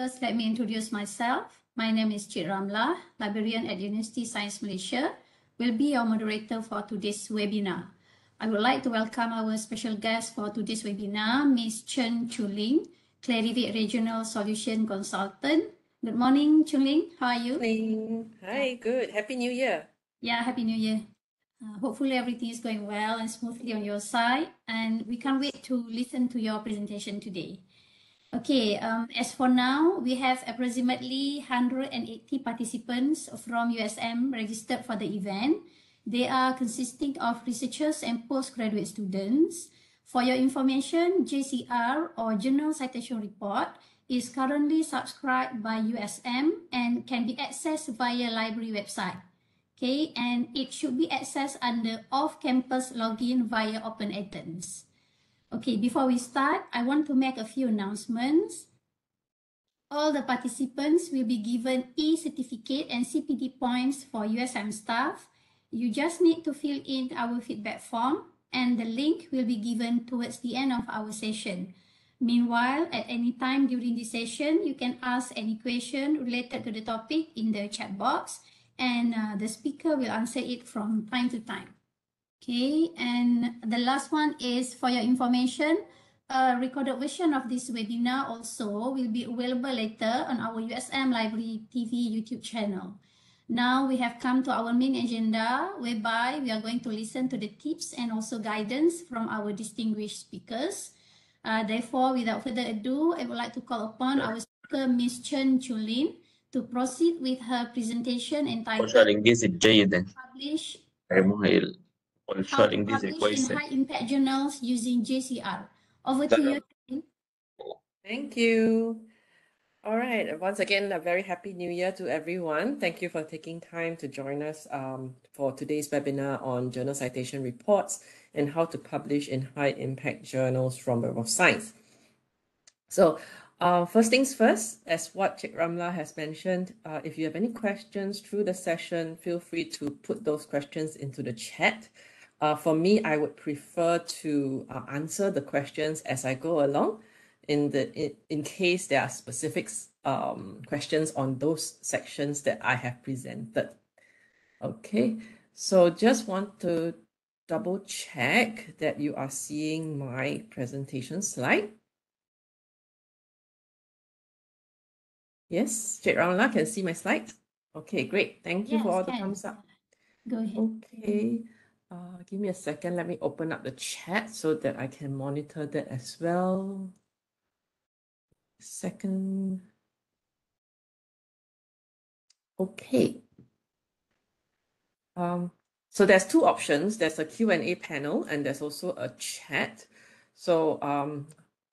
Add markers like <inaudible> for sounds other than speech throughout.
First, let me introduce myself. My name is Cik Ramlah, librarian at University Science Malaysia. Will be your moderator for today's webinar. I would like to welcome our special guest for today's webinar, Ms. Chen Chuling, Clarivate Regional Solution Consultant. Good morning, Chuling. How are you? Morning. Hi, good. Happy New Year. Yeah, Happy New Year. Uh, hopefully everything is going well and smoothly on your side. And we can't wait to listen to your presentation today. Okay, um, as for now, we have approximately 180 participants from USM registered for the event. They are consisting of researchers and postgraduate students. For your information, JCR or Journal Citation Report is currently subscribed by USM and can be accessed via library website. Okay, and it should be accessed under off-campus login via Open Athens. Okay, before we start, I want to make a few announcements. All the participants will be given e-certificate and CPD points for USM staff. You just need to fill in our feedback form and the link will be given towards the end of our session. Meanwhile, at any time during the session, you can ask any question related to the topic in the chat box and uh, the speaker will answer it from time to time. Okay, and the last one is for your information, a recorded version of this webinar also will be available later on our USM Library TV YouTube channel. Now we have come to our main agenda whereby we are going to listen to the tips and also guidance from our distinguished speakers. Uh, therefore, without further ado, I would like to call upon our speaker, Ms. Chen Chulin, to proceed with her presentation entitled Publish on solving this equation. High impact journals using JCR. Over to you. Thank you. All right. Once again, a very happy new year to everyone. Thank you for taking time to join us um, for today's webinar on journal citation reports and how to publish in high impact journals from Web of Science. So, uh, first things first, as what Cik Ramlah has mentioned, uh, if you have any questions through the session, feel free to put those questions into the chat. Uh, for me, I would prefer to uh, answer the questions as I go along in the in, in case there are specific um, questions on those sections that I have presented. Okay, so just want to double check that you are seeing my presentation slide. Yes, Jade Ramla can see my slide. Okay, great. Thank you for Yes, all the thumbs up. Go ahead. Okay, uh, give me a second. Let me open up the chat so that I can monitor that as well. Second. Okay. Um, so there's two options. There's a Q&A panel and there's also a chat. So um,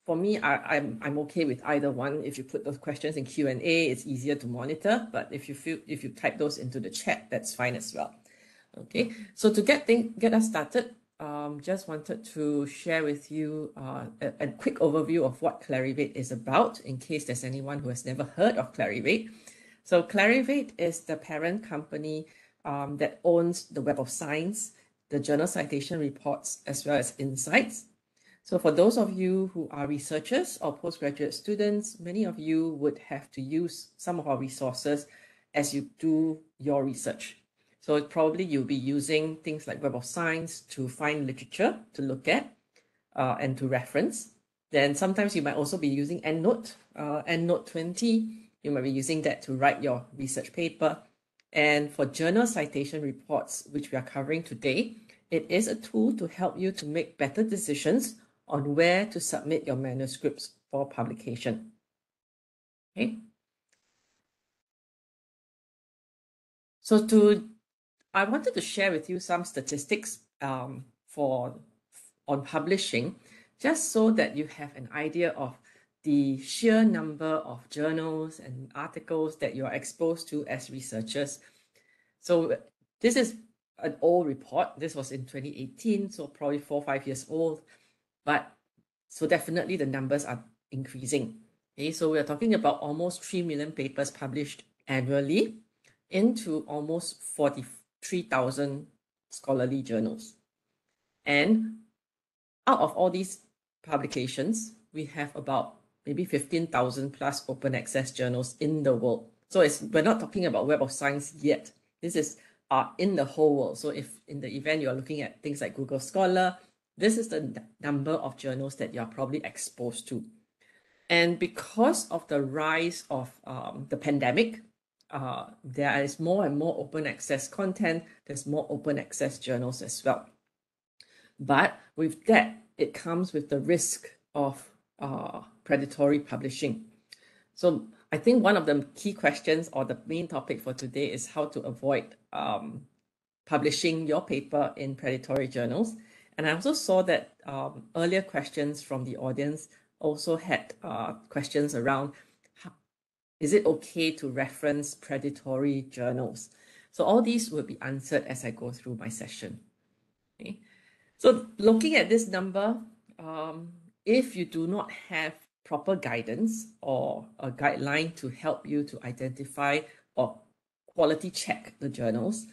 for me, I, I'm I'm okay with either one. If you put those questions in Q&A, it's easier to monitor. But if you feel if you type those into the chat, that's fine as well. Okay, so to get thing, get us started, um, just wanted to share with you uh, a, a quick overview of what Clarivate is about, in case there's anyone who has never heard of Clarivate. So Clarivate is the parent company um, that owns the Web of Science, the journal citation reports, as well as insights. So for those of you who are researchers or postgraduate students, many of you would have to use some of our resources as you do your research. So probably you'll be using things like Web of Science to find literature to look at uh, and to reference. Then sometimes you might also be using EndNote, uh, EndNote 20. You might be using that to write your research paper. And for journal citation reports, which we are covering today, it is a tool to help you to make better decisions on where to submit your manuscripts for publication. Okay. So to, I wanted to share with you some statistics um, for on publishing, just so that you have an idea of the sheer number of journals and articles that you are exposed to as researchers. So this is an old report. This was in 2018, so probably four, five years old. But so definitely the numbers are increasing. Okay, so we're talking about almost 3 million papers published annually into almost 43,000 scholarly journals. And out of all these publications, we have about maybe 15,000 plus open access journals in the world. So it's, we're not talking about Web of Science yet. This is uh, in the whole world. So if in the event you're looking at things like Google Scholar, this is the number of journals that you're probably exposed to. And because of the rise of um, the pandemic, uh, there is more and more open access content. There's more open access journals as well. But with that, it comes with the risk of uh, predatory publishing. So I think one of the key questions or the main topic for today is how to avoid um, publishing your paper in predatory journals. And I also saw that um, earlier questions from the audience also had uh, questions around is it okay to reference predatory journals? So all these will be answered as I go through my session. Okay. So looking at this number, um, if you do not have proper guidance or a guideline to help you to identify or quality check the journals,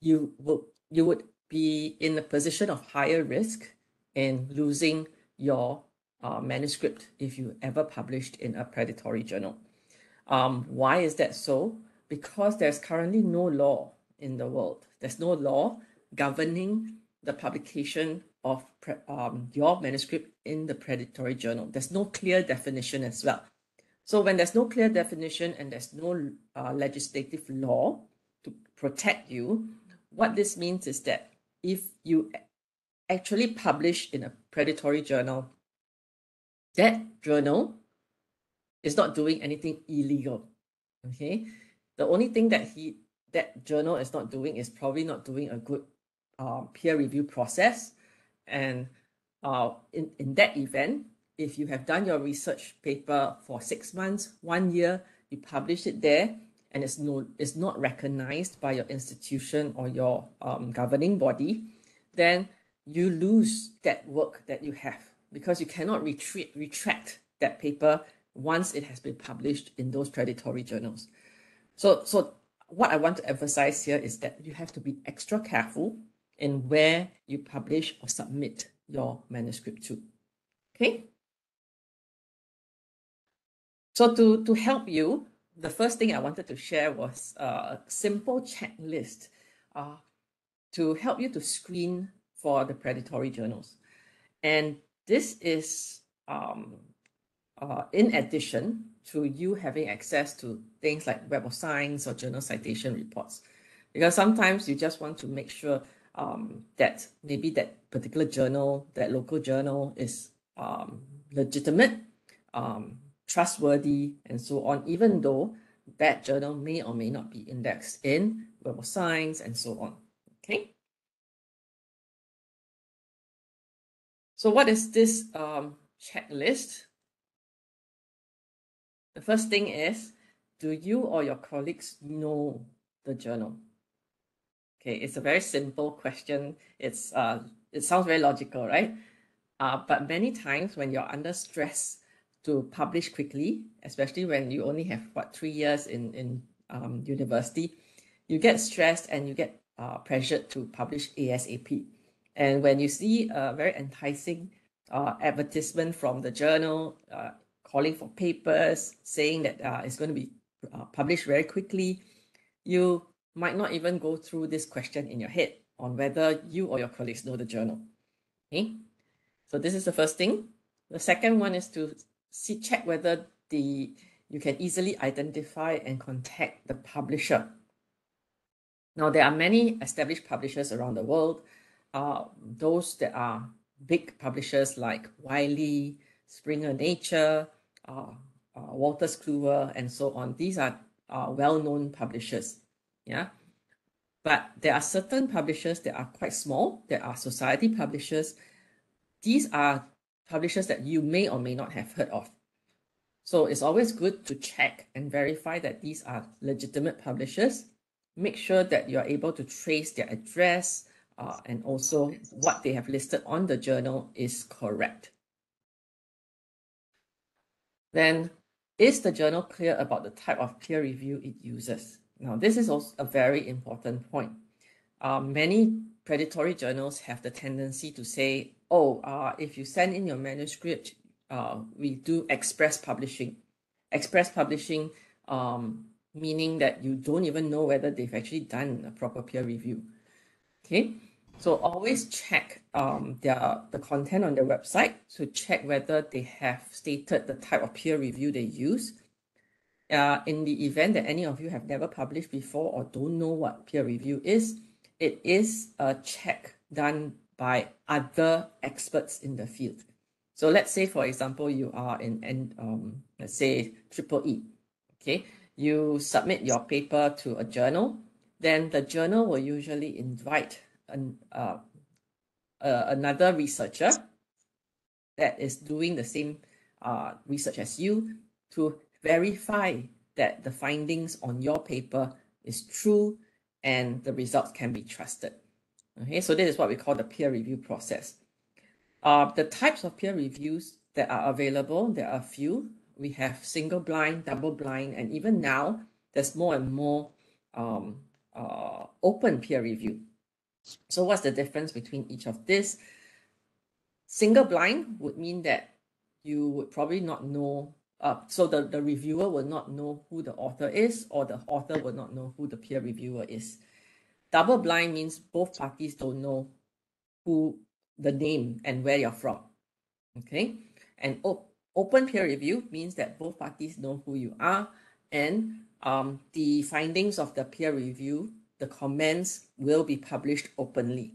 you will you would be in a position of higher risk in losing your uh, manuscript if you ever published in a predatory journal. Um, why is that so? Because there's currently no law in the world. There's no law governing the publication of um, your manuscript in the predatory journal. There's no clear definition as well. So when there's no clear definition and there's no uh, legislative law to protect you, what this means is that if you actually publish in a predatory journal, that journal is not doing anything illegal. Okay. The only thing that he that journal is not doing is probably not doing a good uh, peer review process. And uh, in, in that event, if you have done your research paper for six months, one year, you publish it there, and it's, no, it's not recognized by your institution or your um, governing body, then you lose that work that you have because you cannot retreat, retract that paper once it has been published in those predatory journals. So, so what I want to emphasize here is that you have to be extra careful in where you publish or submit your manuscript to. Okay? So to, to help you, the first thing I wanted to share was a simple checklist uh, to help you to screen for the predatory journals. And this is um, uh, in addition to you having access to things like Web of Science or journal citation reports. Because sometimes you just want to make sure um, that maybe that particular journal, that local journal is um, legitimate, um, trustworthy, and so on, even though that journal may or may not be indexed in Web of Science and so on. Okay. So what is this um, checklist? The first thing is, do you or your colleagues know the journal? Okay, it's a very simple question. It's uh, it sounds very logical, right? Uh, but many times when you're under stress to publish quickly, especially when you only have what three years in in um, university, you get stressed and you get uh, pressured to publish ASAP. And when you see a very enticing uh, advertisement from the journal uh, calling for papers, saying that uh, it's going to be uh, published very quickly, you might not even go through this question in your head on whether you or your colleagues know the journal. Okay, so this is the first thing. The second one is to see check whether the you can easily identify and contact the publisher. Now there are many established publishers around the world uh, those that are big publishers like Wiley, Springer Nature, uh, uh, Wolters Kluwer, and so on. These are uh, well-known publishers. Yeah. But there are certain publishers that are quite small, There are society publishers. These are publishers that you may or may not have heard of. So it's always good to check and verify that these are legitimate publishers. Make sure that you're able to trace their address, uh, and also what they have listed on the journal is correct. Then, is the journal clear about the type of peer review it uses? Now, this is also a very important point. Uh, many predatory journals have the tendency to say, oh, uh, if you send in your manuscript, uh, we do express publishing. Express publishing um, meaning that you don't even know whether they've actually done a proper peer review. Okay, so always check um, their the content on their website to check whether they have stated the type of peer review they use. Uh, in the event that any of you have never published before or don't know what peer review is, it is a check done by other experts in the field. So let's say, for example, you are in, in um, let's say, triple E, okay? You submit your paper to a journal, then the journal will usually invite an, uh, uh, another researcher that is doing the same uh, research as you to verify that the findings on your paper is true and the results can be trusted. Okay, so this is what we call the peer review process. Uh, the types of peer reviews that are available, there are a few. We have single blind, double blind, and even now there's more and more um, uh, open peer review. So what's the difference between each of this? Single blind would mean that you would probably not know, uh, so the, the reviewer will not know who the author is or the author will not know who the peer reviewer is. Double blind means both parties don't know who the name and where you're from. Okay. And op- open peer review means that both parties know who you are and um, the findings of the peer review, the comments will be published openly.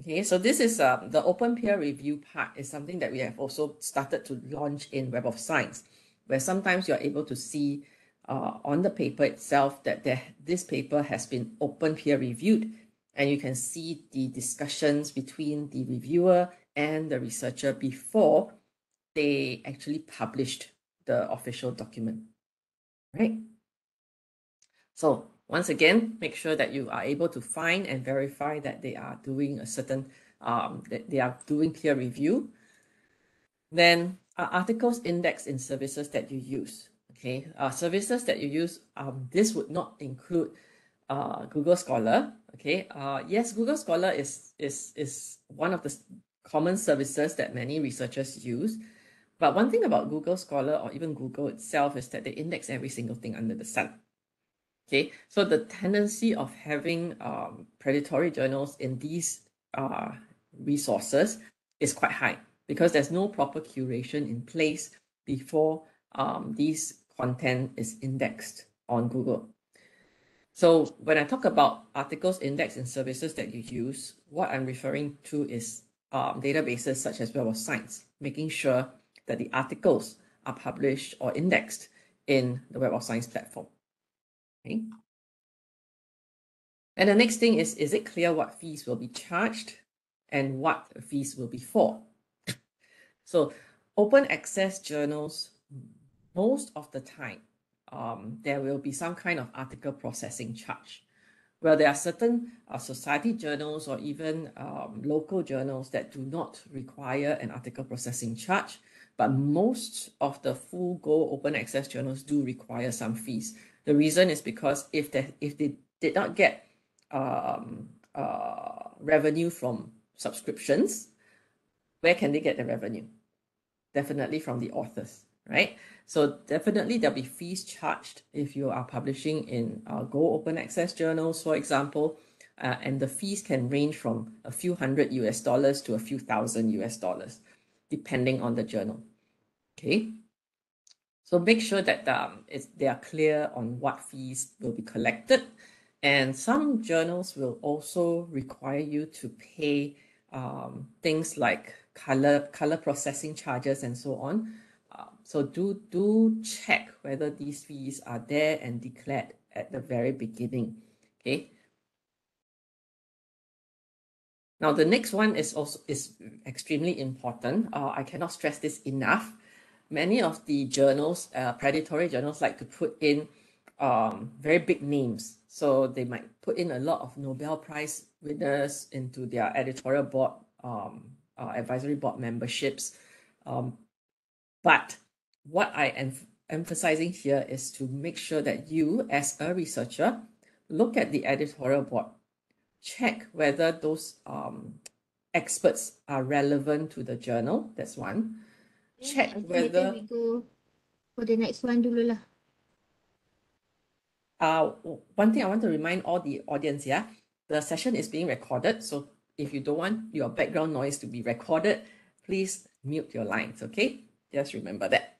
Okay, so this is uh, the open peer review part is something that we have also started to launch in Web of Science, where sometimes you're able to see uh, on the paper itself that there, this paper has been open peer reviewed and you can see the discussions between the reviewer and the researcher before they actually published the official document, right? So once again, make sure that you are able to find and verify that they are doing a certain, um, that they are doing peer review. Then uh, articles indexed in services that you use okay? Uh, services that you use um, this would not include uh, Google Scholar okay? Uh, yes Google Scholar is is is one of the common services that many researchers use. But one thing about Google Scholar or even Google itself is that they index every single thing under the sun okay so the tendency of having um, predatory journals in these uh, resources is quite high because there's no proper curation in place before um, these content is indexed on Google. So when I talk about articles index and services that you use, what I'm referring to is um, databases such as Web of Science, making sure that the articles are published or indexed in the Web of Science platform. Okay. And the next thing is, is it clear what fees will be charged and what fees will be for? <laughs> so open access journals most of the time, um, there will be some kind of article processing charge. Well, there are certain uh, society journals or even um, local journals that do not require an article processing charge, but most of the full gold open access journals do require some fees. The reason is because if they if they did not get um, uh, revenue from subscriptions, where can they get the revenue? Definitely from the authors, right? So definitely there'll be fees charged if you are publishing in uh, Gold Open Access journals, for example, uh, and the fees can range from a few hundred US dollars to a few thousand US dollars, depending on the journal. Okay. So make sure that um, they are clear on what fees will be collected. And some journals will also require you to pay um, things like color, color processing charges and so on. Um, so do do check whether these fees are there and declared at the very beginning. Okay. Now the next one is also is extremely important. Uh, I cannot stress this enough. Many of the journals, uh, predatory journals, like to put in um, very big names. So they might put in a lot of Nobel Prize winners into their editorial board, um, uh, advisory board memberships. Um, but what I am emphasizing here is to make sure that you, as a researcher, look at the editorial board, check whether those um, experts are relevant to the journal. That's one. Check whether we go for the next one dulu lah. uh one thing I want to remind all the audience, yeah, the session is being recorded. So if you don't want your background noise to be recorded, please mute your lines, okay? Just remember that.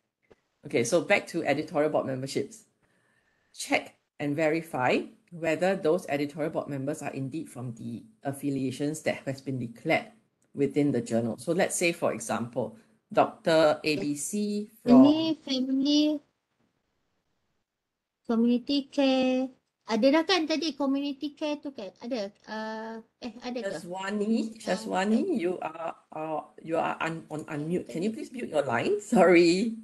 Okay, so back to editorial board memberships. Check and verify whether those editorial board members are indeed from the affiliations that has been declared within the journal. So let's say, for example, Dr. ABC from Ini family community care. Ada dah kan tadi community care tu kan? Ada. Uh, eh ada ke? Shaswani, Shaswani, you are, uh, you are un on unmute. Can you please mute your line? Sorry.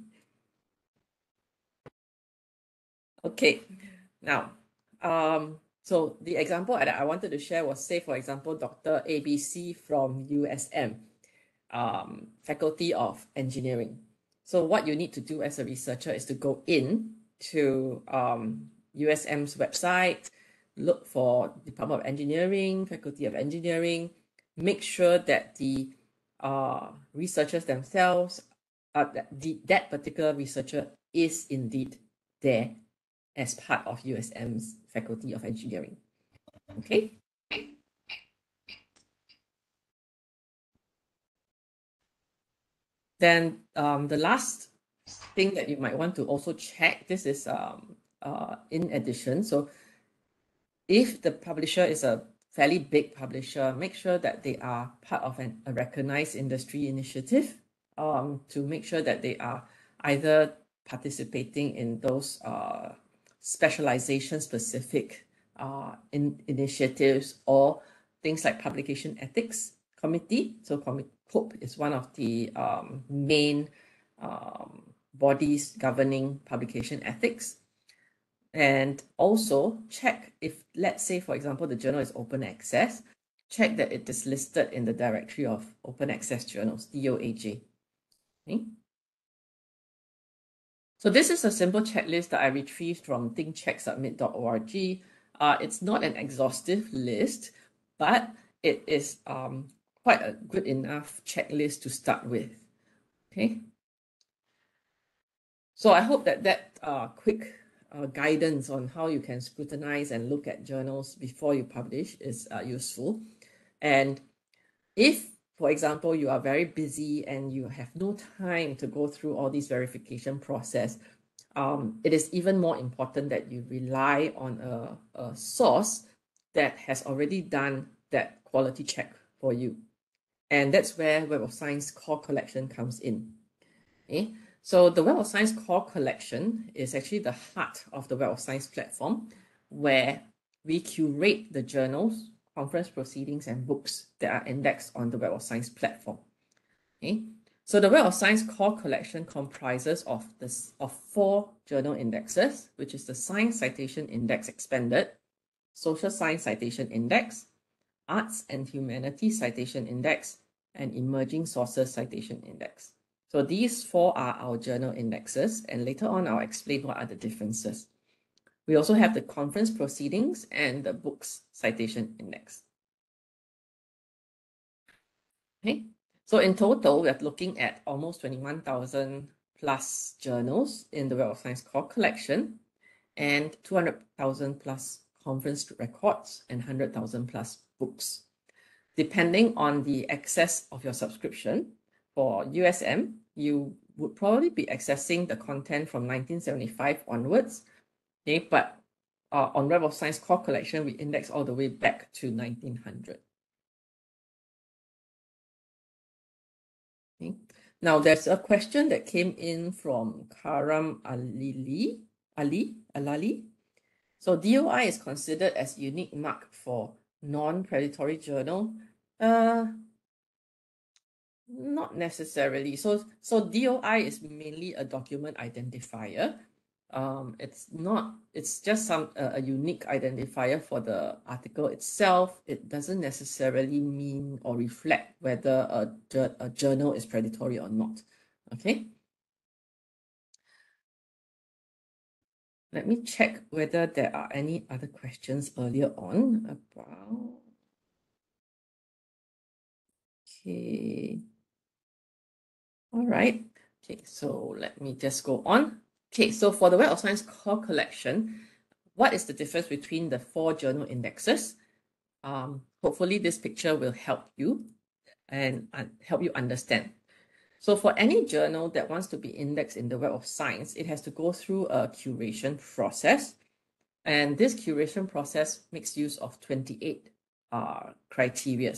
Okay, now, um, so the example that I wanted to share was, say, for example, Dr. ABC from USM, um, Faculty of Engineering. So what you need to do as a researcher is to go in to um, USM's website, look for Department of Engineering, Faculty of Engineering, make sure that the uh, researchers themselves, uh, that, the, that particular researcher is indeed there as part of USM's Faculty of Engineering. Okay. Then um, the last thing that you might want to also check, this is um, uh, in addition. So if the publisher is a fairly big publisher, make sure that they are part of an, a recognized industry initiative um, to make sure that they are either participating in those uh, specialization specific uh, in initiatives or things like publication ethics committee. So COPE is one of the um, main um, bodies governing publication ethics. And also check if, let's say, for example, the journal is open access, check that it is listed in the directory of open access journals, DOAJ. Okay. So this is a simple checklist that I retrieved from thinkchecksubmit.org. Uh, it's not an exhaustive list, but it is um, quite a good enough checklist to start with. Okay. So I hope that that uh, quick uh, guidance on how you can scrutinize and look at journals before you publish is uh, useful. And if, for example, you are very busy and you have no time to go through all these verification process, um, it is even more important that you rely on a, a source that has already done that quality check for you. And that's where Web of Science core collection comes in. Okay? So the Web of Science core collection is actually the heart of the Web of Science platform, where we curate the journals, conference proceedings, and books that are indexed on the Web of Science platform. Okay? So the Web of Science core collection comprises of this of four journal indexes, which is the Science Citation Index Expanded, Social Science Citation Index, Arts and Humanities Citation Index, and Emerging Sources Citation Index. So these four are our journal indexes, and later on I'll explain what are the differences. We also have the conference proceedings and the books citation index. Okay, so in total, we're looking at almost 21,000 plus journals in the Web of Science core collection and 200,000 plus conference records and 100,000 plus books. Depending on the access of your subscription, for USM, you would probably be accessing the content from 1975 onwards. Okay, but uh, on Web of Science core collection, we index all the way back to 1900. Okay. Now, there's a question that came in from Karam Alili, Ali, Alali. So DOI is considered as unique mark for non-predatory journal. Uh, not necessarily. So, so DOI is mainly a document identifier. Um, it's not, it's just some a unique identifier for the article itself. It doesn't necessarily mean or reflect whether a, a journal is predatory or not. Okay. Let me check whether there are any other questions earlier on about. Okay. All right. Okay, so let me just go on. Okay, so for the Web of Science core collection, what is the difference between the four journal indexes? Um, hopefully this picture will help you and uh, help you understand. So for any journal that wants to be indexed in the Web of Science, it has to go through a curation process. And this curation process makes use of 28 uh, criteria.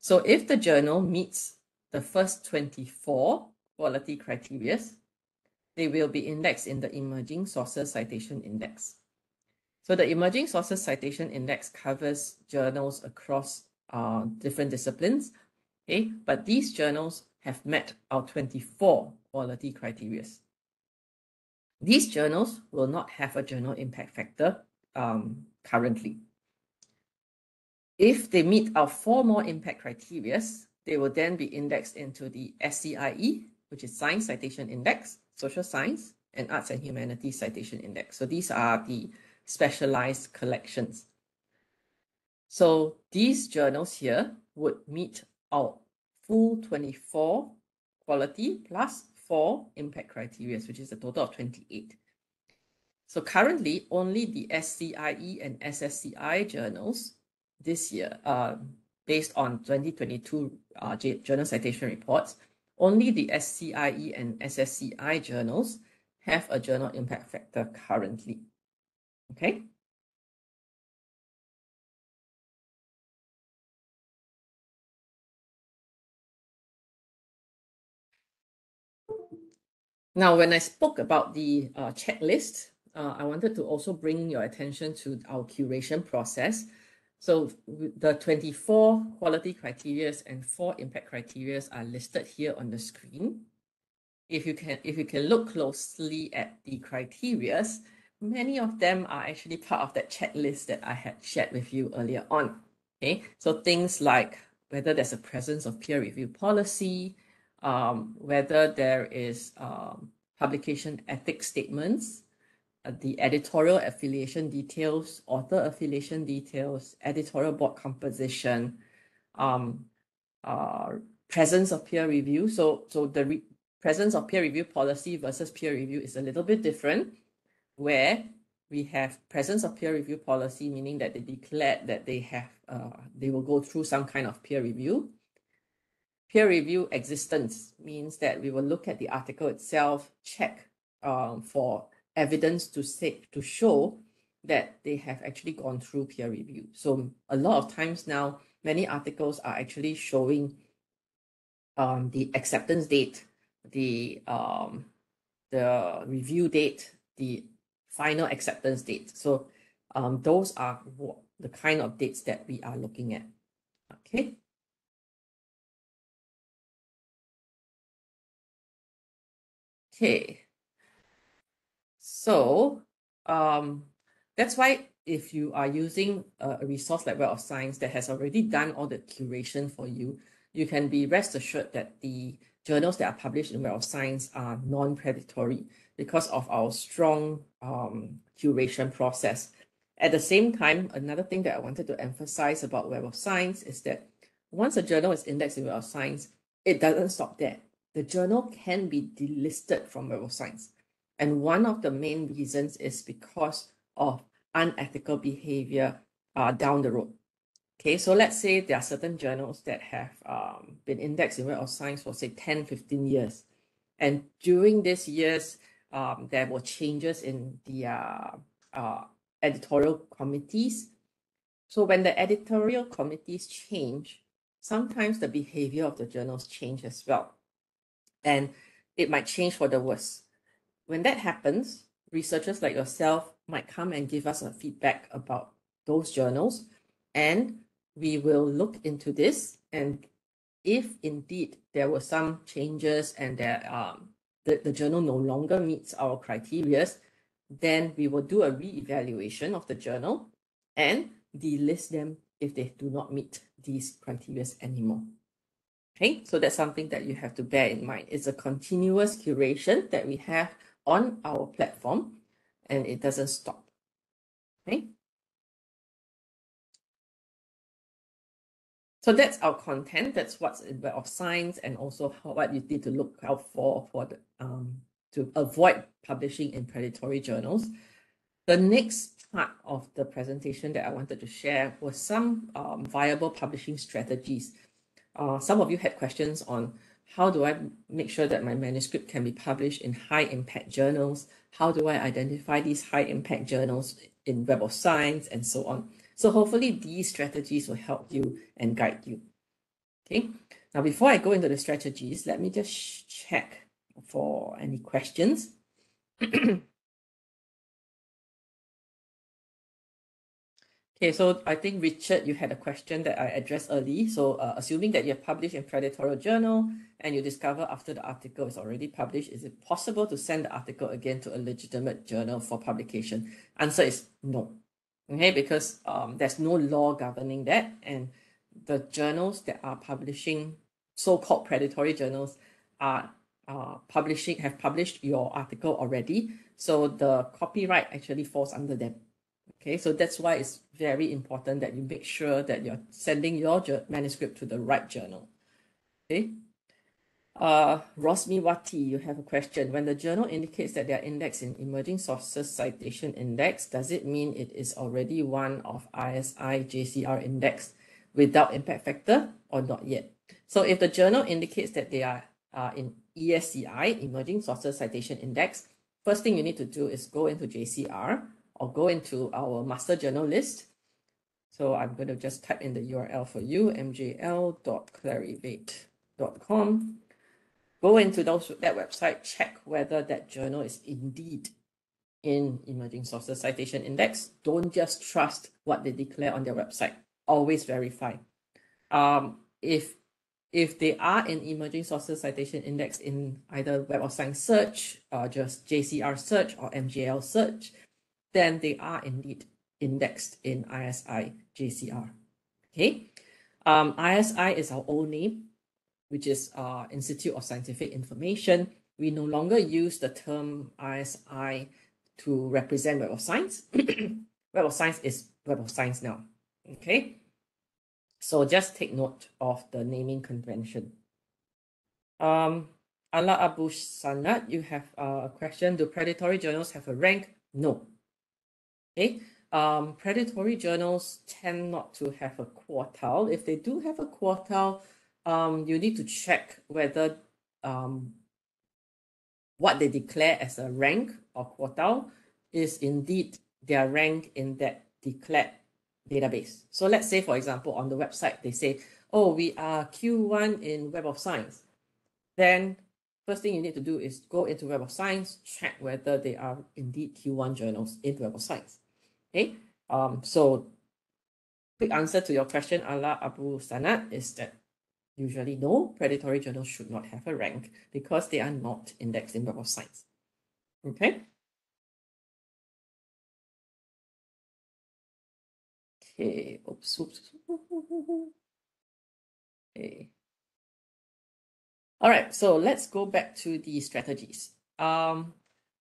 So if the journal meets the first 24 quality criteria, they will be indexed in the Emerging Sources Citation Index. So the Emerging Sources Citation Index covers journals across uh, different disciplines, okay? But these journals have met our 24 quality criteria. These journals will not have a journal impact factor um, currently. If they meet our four more impact criteria, they will then be indexed into the SCIE, which is Science Citation Index, Social Science, and Arts and Humanities Citation Index. So these are the specialized collections. So these journals here would meet our full 24 quality plus four impact criteria, which is a total of 28. So currently, only the SCIE and SSCI journals this year, uh, based on 2022 uh, journal citation reports, only the SCIE and SSCI journals have a journal impact factor currently. Okay. Now, when I spoke about the uh, checklist, uh, I wanted to also bring your attention to our curation process. So the 24 quality criteria and four impact criteria are listed here on the screen. If you can, if you can look closely at the criteria, many of them are actually part of that checklist that I had shared with you earlier on. Okay, so things like whether there's a presence of peer review policy, um, whether there is um, publication ethics statements, uh, the editorial affiliation details, author affiliation details, editorial board composition, um, uh, presence of peer review. So, so the presence of peer review policy versus peer review is a little bit different, where we have presence of peer review policy, meaning that they declared that they have, uh, they will go through some kind of peer review. Peer review existence means that we will look at the article itself, check um, for evidence to say to show that they have actually gone through peer review. So a lot of times now, many articles are actually showing um, the acceptance date, the um, the review date, the final acceptance date. So um, those are the kind of dates that we are looking at. Okay. Okay. So um, that's why if you are using a resource like Web of Science that has already done all the curation for you, you can be rest assured that the journals that are published in Web of Science are non-predatory because of our strong um, curation process. At the same time, another thing that I wanted to emphasize about Web of Science is that once a journal is indexed in Web of Science, it doesn't stop there the journal can be delisted from Web of Science. And one of the main reasons is because of unethical behavior uh, down the road. Okay, so let's say there are certain journals that have um, been indexed in Web of Science for say 10, 15 years. And during these years, um, there were changes in the uh, uh, editorial committees. So when the editorial committees change, sometimes the behavior of the journals change as well and it might change for the worse. When that happens, researchers like yourself might come and give us a feedback about those journals, and we will look into this. And if indeed there were some changes and that um, the, the journal no longer meets our criteria, then we will do a re-evaluation of the journal and delist them if they do not meet these criteria anymore. Okay, so that's something that you have to bear in mind. It's a continuous curation that we have on our platform and it doesn't stop. Okay. So that's our content. That's what's in Web of Science and also how, what you need to look out for for the, um, to avoid publishing in predatory journals. The next part of the presentation that I wanted to share was some um, viable publishing strategies. Uh, some of you had questions on how do I make sure that my manuscript can be published in high impact journals? How do I identify these high impact journals in Web of Science and so on? So hopefully these strategies will help you and guide you. Okay. Now, before I go into the strategies, let me just check for any questions. <clears throat> Okay, so I think Richard, you had a question that I addressed early. So uh, assuming that you have published in Predatorial Journal and you discover after the article is already published, is it possible to send the article again to a legitimate journal for publication? Answer is no. Okay, because um, there's no law governing that, and the journals that are publishing so-called predatory journals are uh, publishing have published your article already, so the copyright actually falls under them. Okay, so that's why it's very important that you make sure that you're sending your manuscript to the right journal. Okay. Uh, Rosmi Wati, you have a question. When the journal indicates that they are indexed in Emerging Sources Citation Index, does it mean it is already one of ISI JCR index without impact factor or not yet? So if the journal indicates that they are uh, in ESCI, Emerging Sources Citation Index, first thing you need to do is go into JCR or go into our master journal list. So I'm going to just type in the URL for you, mjl.clarivate.com. Go into those that website, check whether that journal is indeed in Emerging Sources Citation Index. Don't just trust what they declare on their website. Always verify. Um, if if they are in Emerging Sources Citation Index in either Web of Science search or just JCR search or MJL search, then they are indeed indexed in ISI JCR. Okay, um, ISI is our old name, which is uh, Institute of Scientific Information. We no longer use the term ISI to represent Web of Science. <clears throat> Web of Science is Web of Science now. Okay, so just take note of the naming convention. Um, Allah Abu you have a question. Do predatory journals have a rank? No, Okay, um, predatory journals tend not to have a quartile. If they do have a quartile, um, you need to check whether um, what they declare as a rank or quartile is indeed their rank in that declared database. So let's say, for example, on the website, they say, oh, we are Q1 in Web of Science. Then first thing you need to do is go into Web of Science, check whether they are indeed Q1 journals in Web of Science. Okay, um, so quick answer to your question, Allah Abu Sanat, is that usually no, predatory journals should not have a rank because they are not indexed in Web of Science. Okay. Okay, oops, oops. Okay. All right, so let's go back to the strategies. Um,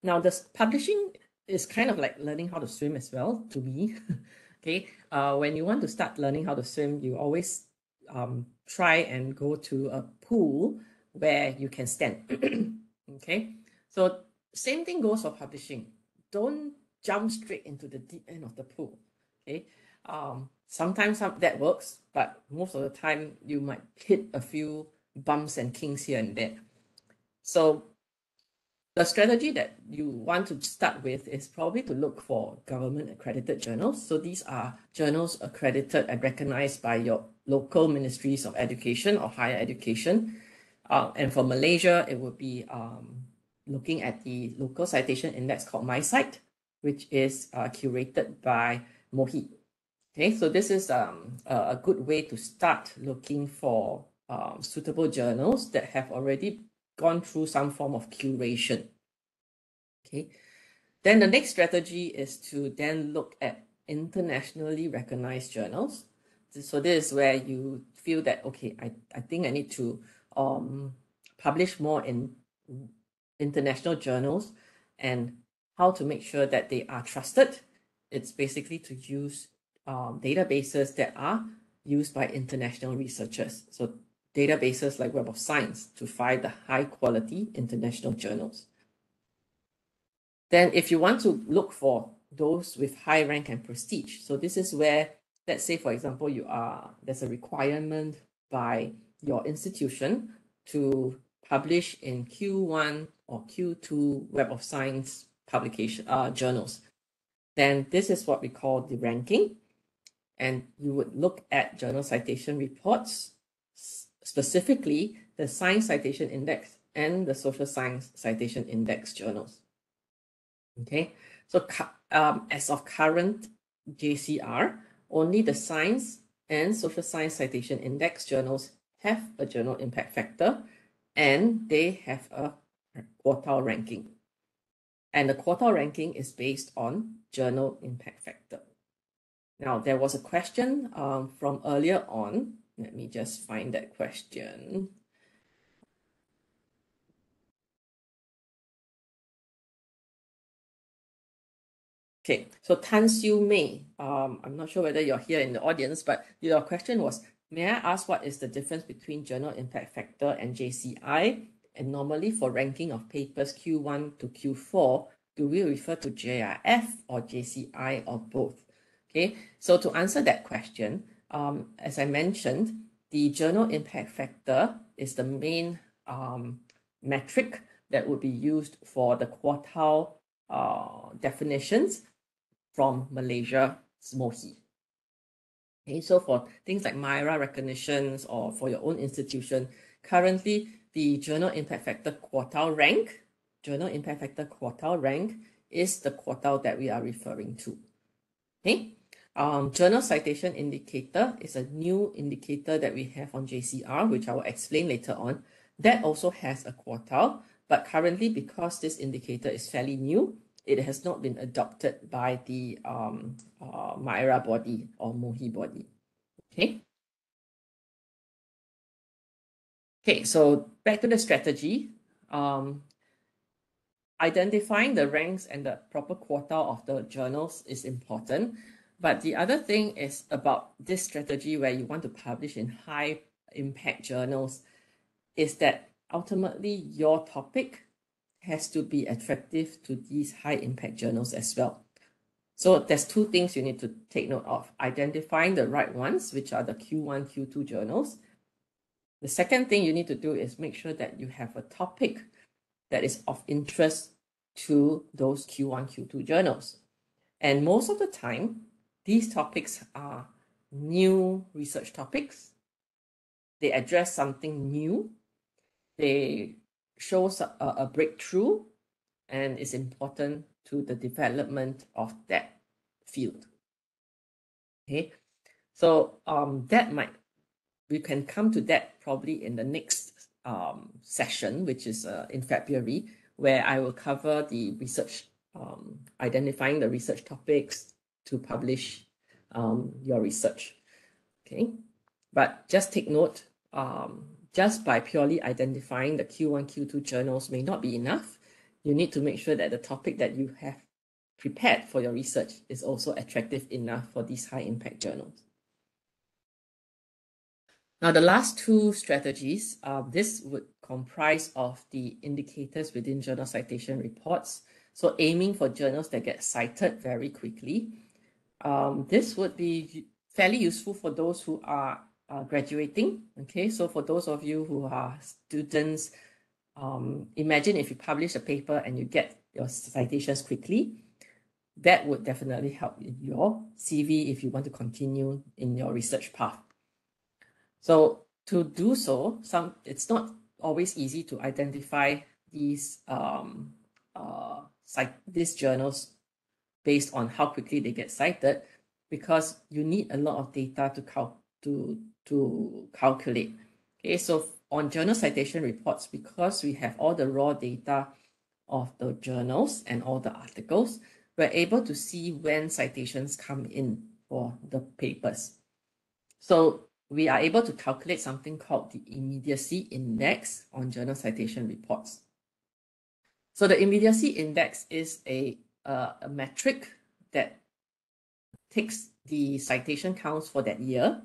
now, the publishing it's kind of like learning how to swim as well to me. <laughs> okay, uh, when you want to start learning how to swim, you always um, try and go to a pool where you can stand. <clears throat> okay, so same thing goes for publishing. Don't jump straight into the deep end of the pool. Okay, um, sometimes some, that works, but most of the time you might hit a few bumps and kinks here and there. So the strategy that you want to start with is probably to look for government accredited journals. So these are journals accredited and recognized by your local ministries of education or higher education. Uh, and for Malaysia, it would be um, looking at the local citation index called MyCite, which is uh, curated by MOHE. Okay, so this is um, a, a good way to start looking for um, suitable journals that have already gone through some form of curation. Okay. Then the next strategy is to then look at internationally recognized journals. So this is where you feel that, okay, I, I think I need to um, publish more in international journals and how to make sure that they are trusted. It's basically to use um, databases that are used by international researchers. So databases like Web of Science to find the high quality international journals. Then if you want to look for those with high rank and prestige, so this is where, let's say, for example, you are, there's a requirement by your institution to publish in Q1 or Q2 Web of Science publication uh, journals. Then this is what we call the ranking. And you would look at journal citation reports, specifically the Science Citation Index and the Social Science Citation Index journals. Okay, so um, as of current JCR, only the Science and Social Science Citation Index journals have a journal impact factor and they have a quartile ranking. And the quartile ranking is based on journal impact factor. Now, there was a question um, from earlier on. Let me just find that question. Okay, so Tan Siu Mei, um, I'm not sure whether you're here in the audience, but your question was, may I ask what is the difference between journal impact factor and JCI? And normally for ranking of papers Q1 to Q4, do we refer to JRF or JCI or both? Okay, so to answer that question, um, as I mentioned, the journal impact factor is the main um, metric that would be used for the quartile uh, definitions from Malaysia's MOHE. Okay, so for things like MyRA recognitions or for your own institution, currently the journal impact factor quartile rank, journal impact factor quartile rank is the quartile that we are referring to. Okay, um, journal citation indicator is a new indicator that we have on JCR, which I will explain later on. That also has a quartile, but currently because this indicator is fairly new, it has not been adopted by the um, uh, MyRA body or MOHE body. Okay. Okay, so back to the strategy. Um, identifying the ranks and the proper quartile of the journals is important. But the other thing is about this strategy where you want to publish in high impact journals is that ultimately your topic has to be attractive to these high impact journals as well. So there's two things you need to take note of. Identifying the right ones, which are the Q1, Q2 journals, the second thing you need to do is make sure that you have a topic that is of interest to those Q1, Q2 journals. And most of the time, these topics are new research topics. They address something new. They shows a, a breakthrough and is important to the development of that field. Okay, so um, that might we can come to that probably in the next um, session, which is uh, in February, where I will cover the research, um, identifying the research topics to publish um, your research. Okay, but just take note, um, just by purely identifying the Q1, Q2 journals may not be enough. You need to make sure that the topic that you have prepared for your research is also attractive enough for these high impact journals. Now, the last two strategies, uh, this would comprise of the indicators within journal citation reports. So aiming for journals that get cited very quickly. Um, this would be fairly useful for those who are uh, graduating. Okay, so for those of you who are students, um, imagine if you publish a paper and you get your citations quickly, that would definitely help your CV if you want to continue in your research path. So to do so, some it's not always easy to identify these um, uh, these journals based on how quickly they get cited, because you need a lot of data to cal to to calculate. Okay, so on journal citation reports, because we have all the raw data of the journals and all the articles, we're able to see when citations come in for the papers. So we are able to calculate something called the immediacy index on journal citation reports. So the immediacy index is a, uh, a metric that takes the citation counts for that year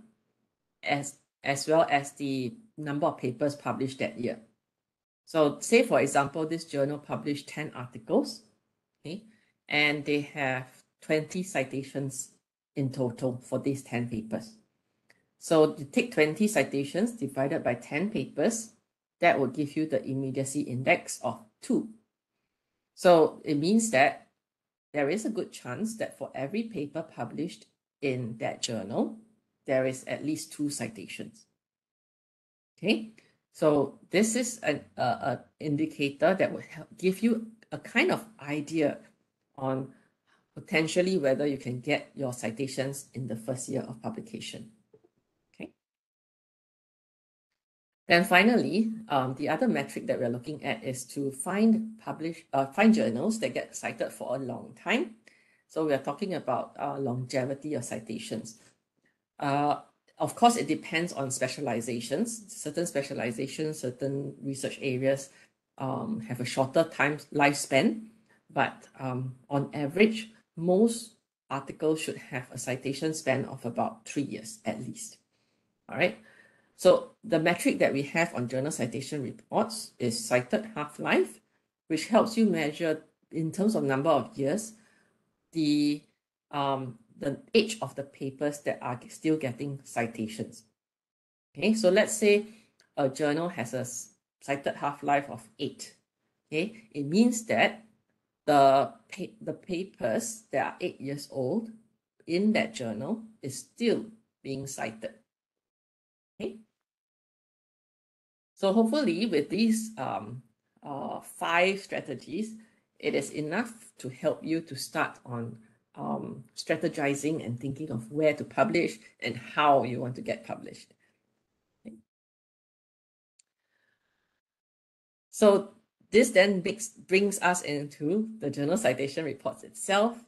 as, as well as the number of papers published that year. So say, for example, this journal published 10 articles, okay, and they have 20 citations in total for these 10 papers. So you take 20 citations divided by 10 papers, that will give you the immediacy index of 2. So it means that there is a good chance that for every paper published in that journal, there is at least two citations. Okay, so this is an a, a indicator that will help give you a kind of idea on potentially whether you can get your citations in the first year of publication. Okay. Then finally, um, the other metric that we're looking at is to find publish uh, find journals that get cited for a long time. So we are talking about uh, longevity of citations. Uh, of course, it depends on specializations. Certain specializations, certain research areas um, have a shorter time lifespan, but um, on average, most articles should have a citation span of about three years at least. All right. So the metric that we have on journal citation reports is cited half-life, which helps you measure in terms of number of years, the um, the age of the papers that are still getting citations. Okay, so let's say a journal has a cited half-life of eight. Okay, it means that the, pa- the papers that are eight years old in that journal is still being cited. Okay. So hopefully with these um, uh, five strategies, it is enough to help you to start on um, strategizing and thinking of where to publish and how you want to get published. So this then makes, brings us into the journal citation reports itself.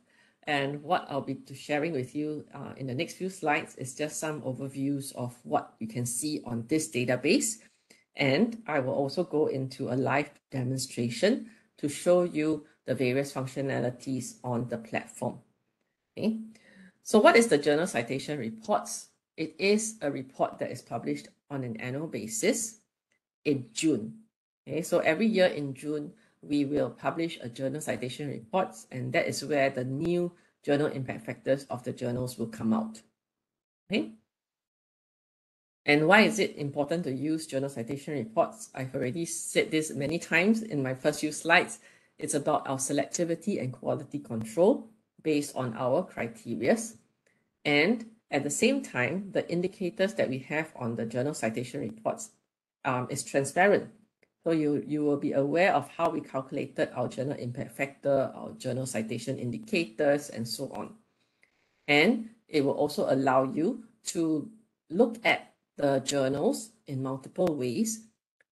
And what I'll be sharing with you uh, in the next few slides is just some overviews of what you can see on this database. And I will also go into a live demonstration to show you the various functionalities on the platform. Okay. So what is the journal citation reports? It is a report that is published on an annual basis in June Okay, so every year in June, we will publish a journal citation reports, and that is where the new journal impact factors of the journals will come out. Okay. And why is it important to use journal citation reports? I've already said this many times in my first few slides. It's about our selectivity and quality control based on our criteria. And at the same time, the indicators that we have on the journal citation reports um, is transparent so you, you will be aware of how we calculated our journal impact factor, our journal citation indicators, and so on. And it will also allow you to look at the journals in multiple ways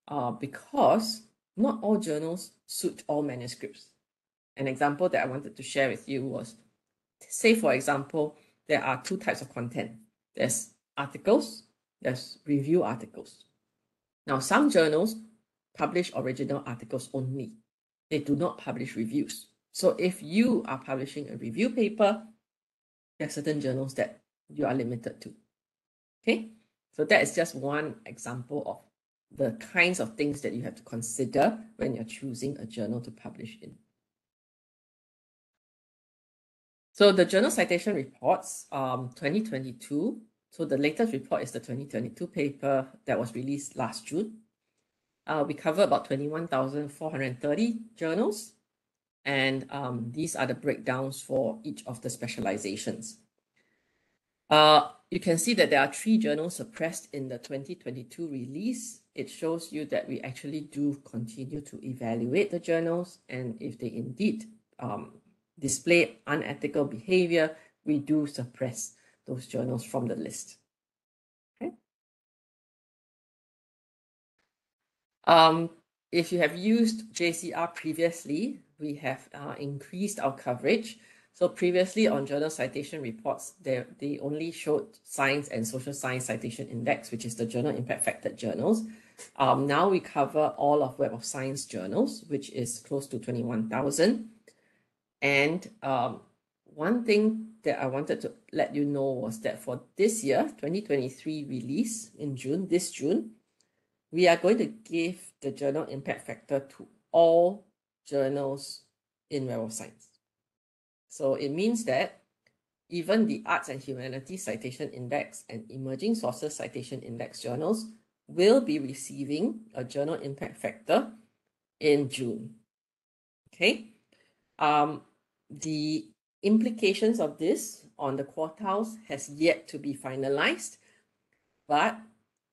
uh, because not all journals suit all manuscripts. An example that I wanted to share with you was, say for example, there are two types of content. There's articles, there's review articles. Now, some journals publish original articles only. They do not publish reviews. So if you are publishing a review paper, there are certain journals that you are limited to. Okay, so that is just one example of the kinds of things that you have to consider when you're choosing a journal to publish in. So the journal citation reports um, 2022. So the latest report is the 2022 paper that was released last June. Uh, we cover about 21,430 journals, and um, these are the breakdowns for each of the specializations. Uh, you can see that there are three journals suppressed in the 2022 release. It shows you that we actually do continue to evaluate the journals, and if they indeed um, display unethical behavior, we do suppress those journals from the list. Um, if you have used JCR previously, we have uh, increased our coverage. So previously on journal citation reports, they, they only showed science and social science citation index, which is the journal impact factor journals. Um, now we cover all of Web of Science journals, which is close to 21,000. And um, one thing that I wanted to let you know was that for this year, 2023 release in June, this June, we are going to give the journal impact factor to all journals in Web of Science. So it means that even the Arts and Humanities Citation Index and Emerging Sources Citation Index journals will be receiving a journal impact factor in June. Okay. Um, the implications of this on the quartiles has yet to be finalized, but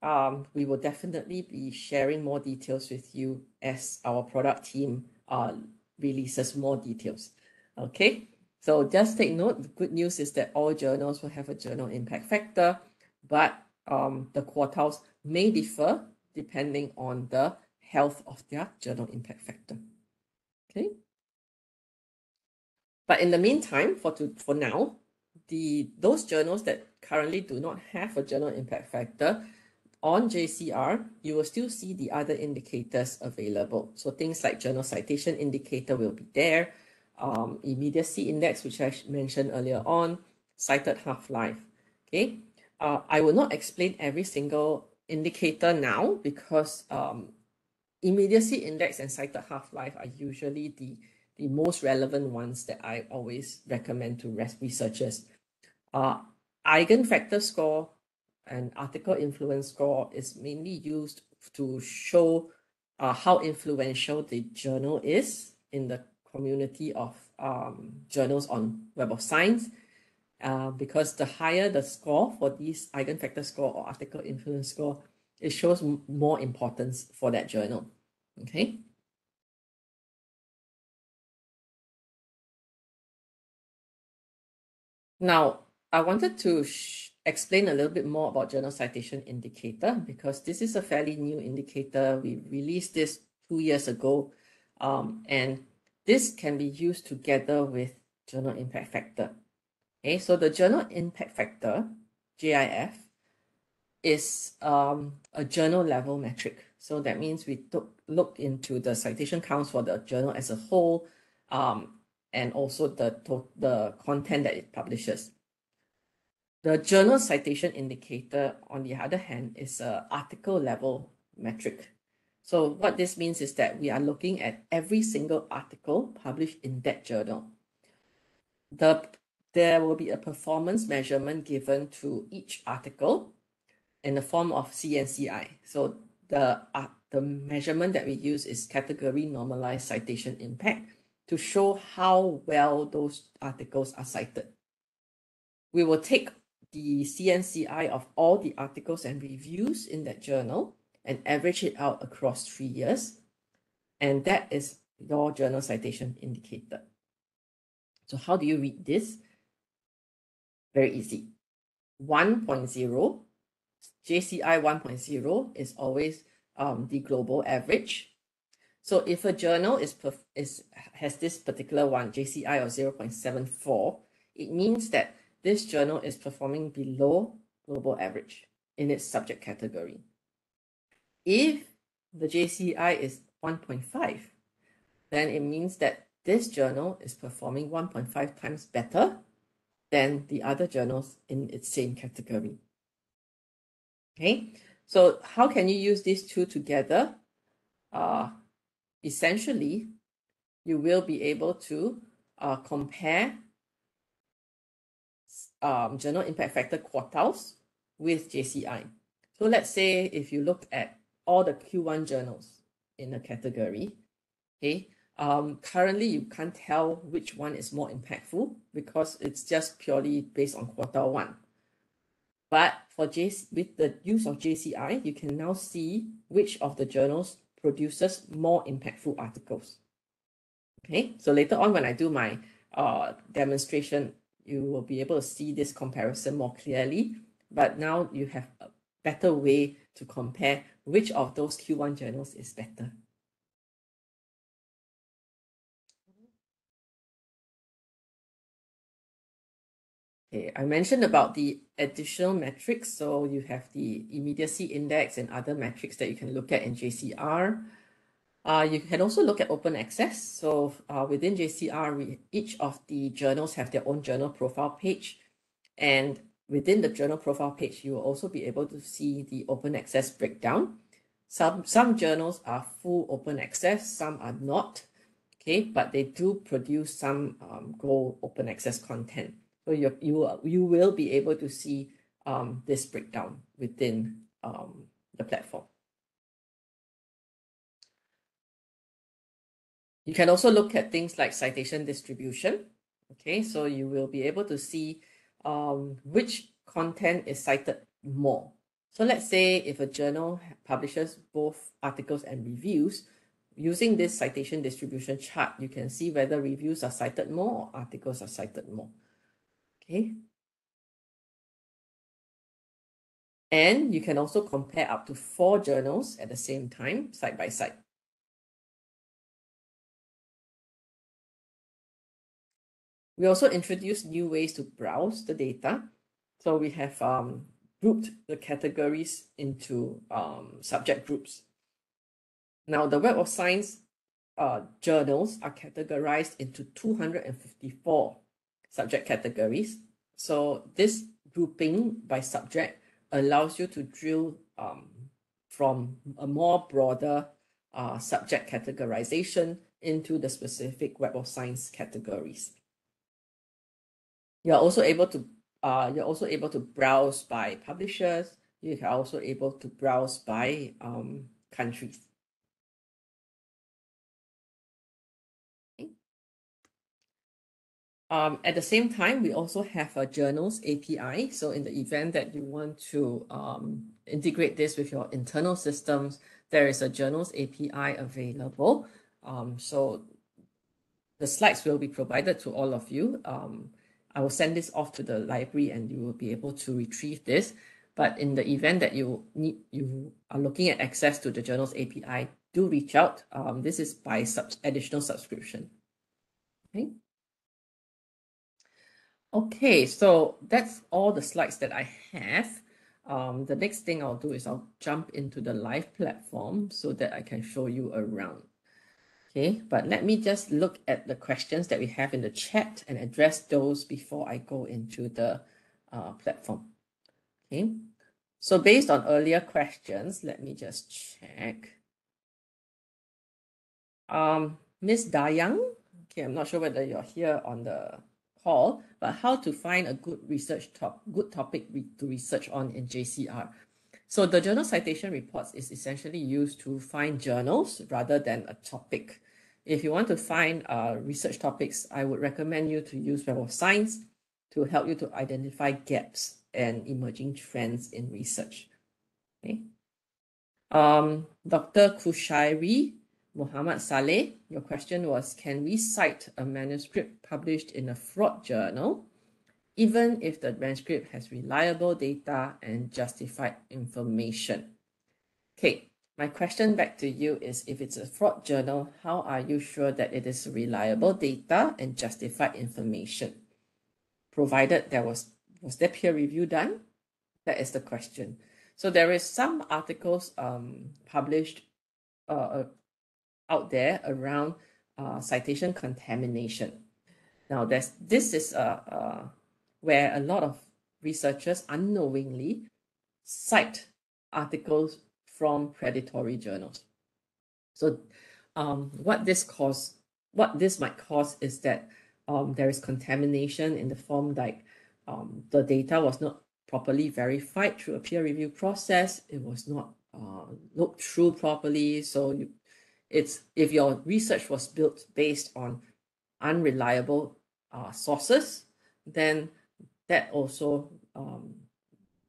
um, we will definitely be sharing more details with you as our product team uh, releases more details. Okay, so just take note, the good news is that all journals will have a journal impact factor, but um, the quartiles may differ depending on the health of their journal impact factor. Okay. But in the meantime, for to for now, the those journals that currently do not have a journal impact factor on JCR, you will still see the other indicators available. So things like journal citation indicator will be there, um, immediacy index, which I mentioned earlier on, cited half-life. Okay, uh, I will not explain every single indicator now because um, immediacy index and cited half-life are usually the, the most relevant ones that I always recommend to researchers. Uh, eigenfactor score and article influence score is mainly used to show uh, how influential the journal is in the community of um, journals on Web of Science. Uh, because the higher the score for these eigenfactor score or article influence score, it shows more importance for that journal. Okay. Now, I wanted to explain a little bit more about journal citation indicator because this is a fairly new indicator. We released this two years ago, um, and this can be used together with journal impact factor. Okay, so the journal impact factor, JIF, is um, a journal level metric. So that means we took look into the citation counts for the journal as a whole, um, and also the the content that it publishes. The journal citation indicator, on the other hand, is a article level metric. So what this means is that we are looking at every single article published in that journal. The, there will be a performance measurement given to each article in the form of CNCI. So the, uh, the measurement that we use is category normalized citation impact to show how well those articles are cited. We will take the CNCI of all the articles and reviews in that journal and average it out across three years. And that is your journal citation indicator. So how do you read this? Very easy. 1.0, JCI 1.0 is always um, the global average. So if a journal is, is has this particular one, JCI of 0.74, it means that this journal is performing below global average in its subject category. If the JCI is 1.5, then it means that this journal is performing 1.5 times better than the other journals in its same category. Okay, so how can you use these two together? Uh, essentially, you will be able to uh, compare um, journal impact factor quartiles with JCI. So let's say if you look at all the Q1 journals in a category, okay, um, currently you can't tell which one is more impactful because it's just purely based on quartile one. But for JC, with the use of JCI, you can now see which of the journals produces more impactful articles. Okay, so later on when I do my uh, demonstration, you will be able to see this comparison more clearly. But now you have a better way to compare which of those Q1 journals is better. Okay, I mentioned about the additional metrics. So you have the immediacy index and other metrics that you can look at in JCR. Uh, you can also look at open access. So uh, within JCR, we, each of the journals have their own journal profile page. And within the journal profile page, you will also be able to see the open access breakdown. Some, some journals are full open access, some are not, okay, but they do produce some um, Gold open access content. So you, you, you will be able to see um, this breakdown within um, the platform. You can also look at things like citation distribution. Okay, so you will be able to see um, which content is cited more. So let's say if a journal publishes both articles and reviews, using this citation distribution chart, you can see whether reviews are cited more or articles are cited more. Okay. And you can also compare up to four journals at the same time, side by side. We also introduced new ways to browse the data. So we have um, grouped the categories into um, subject groups. Now, the Web of Science uh, journals are categorized into 254 subject categories. So this grouping by subject allows you to drill um, from a more broader uh, subject categorization into the specific Web of Science categories. You're also able to uh, you're also able to browse by publishers. You are also able to browse by um, countries. Um, at the same time, we also have a journals API. So in the event that you want to um, integrate this with your internal systems, there is a journals API available. Um, so the slides will be provided to all of you. Um, I will send this off to the library and you will be able to retrieve this. But in the event that you need, you are looking at access to the journals API, do reach out. Um, this is by sub additional subscription. Okay. Okay, so that's all the slides that I have. Um, the next thing I'll do is I'll jump into the live platform so that I can show you around. Okay, but let me just look at the questions that we have in the chat and address those before I go into the uh, platform. Okay, so based on earlier questions, let me just check. Um, Miss Dayang, okay, I'm not sure whether you're here on the call, but how to find a good research top, good topic re to research on in JCR. So the journal citation reports is essentially used to find journals rather than a topic. If you want to find uh, research topics, I would recommend you to use Web of Science to help you to identify gaps and emerging trends in research. Okay. Um, Dr. Kushairi Muhammad Saleh, your question was, can we cite a manuscript published in a fraud journal even if the manuscript has reliable data and justified information. Okay, my question back to you is if it's a fraud journal, how are you sure that it is reliable data and justified information? Provided there was, was there peer review done? That is the question. So there is some articles um, published uh, uh out there around uh, citation contamination. Now, there's, this is a, a where a lot of researchers unknowingly cite articles from predatory journals. So um, what this cause, what this might cause is that um, there is contamination in the form like um, the data was not properly verified through a peer review process. It was not uh, looked through properly. So you, it's if your research was built based on unreliable uh, sources, then that also um,